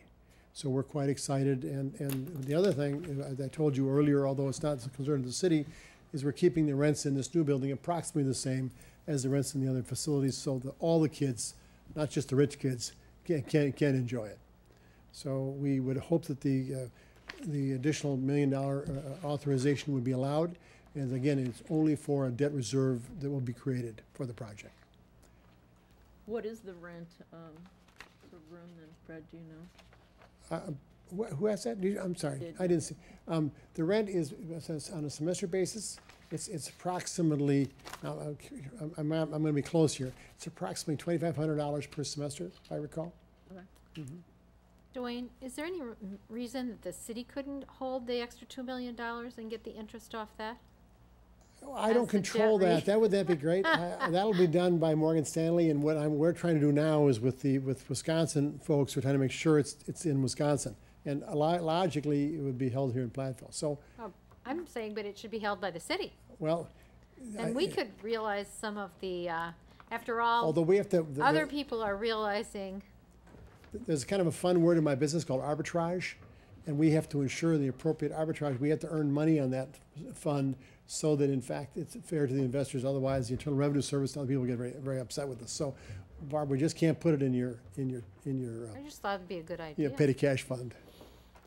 So we're quite excited. And, and the other thing, uh, as I told you earlier, although it's not a concern of the city, is we're keeping the rents in this new building approximately the same as the rents in the other facilities, so that all the kids, not just the rich kids, can, can, can enjoy it. So we would hope that the, uh, the additional million dollar uh, authorization would be allowed. And again, it's only for a debt reserve that will be created for the project. What is the rent, um, per room then, Fred, do you know? Uh, wh- Who asked that? Did you- I'm sorry, Did- I didn't see. Um, The rent is, it's on a semester basis, it's, it's approximately, now, I'm, I'm, I'm gonna be close here. It's approximately twenty-five hundred dollars per semester, if I recall. Okay. Mhm. Dwayne, is there any r- reason that the city couldn't hold the extra two million dollars and get the interest off that? I don't control that. That would, that be great? I- That'll be done by Morgan Stanley, and what I'm, we're trying to do now is with the, with Wisconsin folks, we're trying to make sure it's, it's in Wisconsin. And a lo- logically, it would be held here in Platteville. So, Oh, I'm saying, but it should be held by the city. well, And we could realize some of the, uh, after all, although we have to. the- other the- people are realizing, there's kind of a fun word in my business called arbitrage, and we have to ensure the appropriate arbitrage. We have to earn money on that fund so that in fact it's fair to the investors. Otherwise, the Internal Revenue Service and other people get very, very upset with us. So, Barb, we just can't put it in your, in your, in your, uh, I just thought it'd be a good idea. yeah, idea. petty cash fund.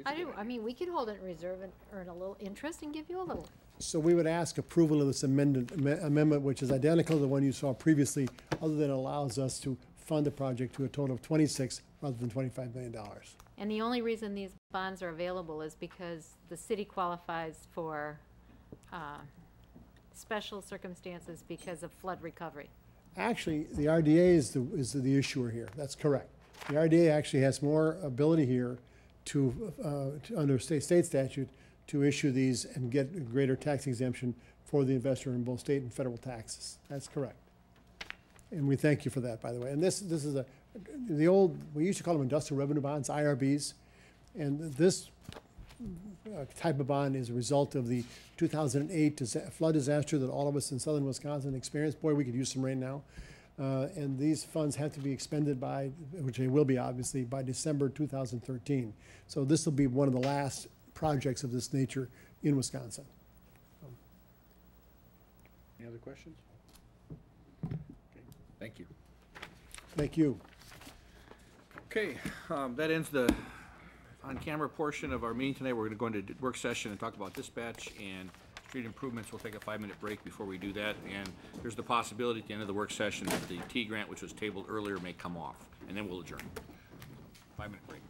I do, I mean, we could hold it in reserve and earn a little interest and give you a little. So we would ask approval of this amendment, amendment, which is identical to the one you saw previously, other than allows us to fund the project to a total of twenty-six rather than twenty-five million dollars. And the only reason these bonds are available is because the city qualifies for, uh, special circumstances because of flood recovery. Actually, the RDA is the, is the issuer here, that's correct. The RDA actually has more ability here to, uh, to- under state, state statute, to issue these and get a greater tax exemption for the investor in both state and federal taxes. That's correct. And we thank you for that, by the way. And this, this is a, the old, we used to call them industrial revenue bonds, IRBs. And this uh, type of bond is a result of the 2008 flood disaster that all of us in southern Wisconsin experienced. Boy, we could use some rain now. Uh, And these funds have to be expended by, which they will be obviously, by December 2013. So this will be one of the last projects of this nature in Wisconsin. Any other questions? Thank you. Thank you. Okay, um, that ends the on-camera portion of our meeting tonight. We're gonna go into work session and talk about dispatch and street improvements. We'll take a five-minute break before we do that, and there's the possibility at the end of the work session that the TEA grant, which was tabled earlier, may come off, and then we'll adjourn. Five-minute break.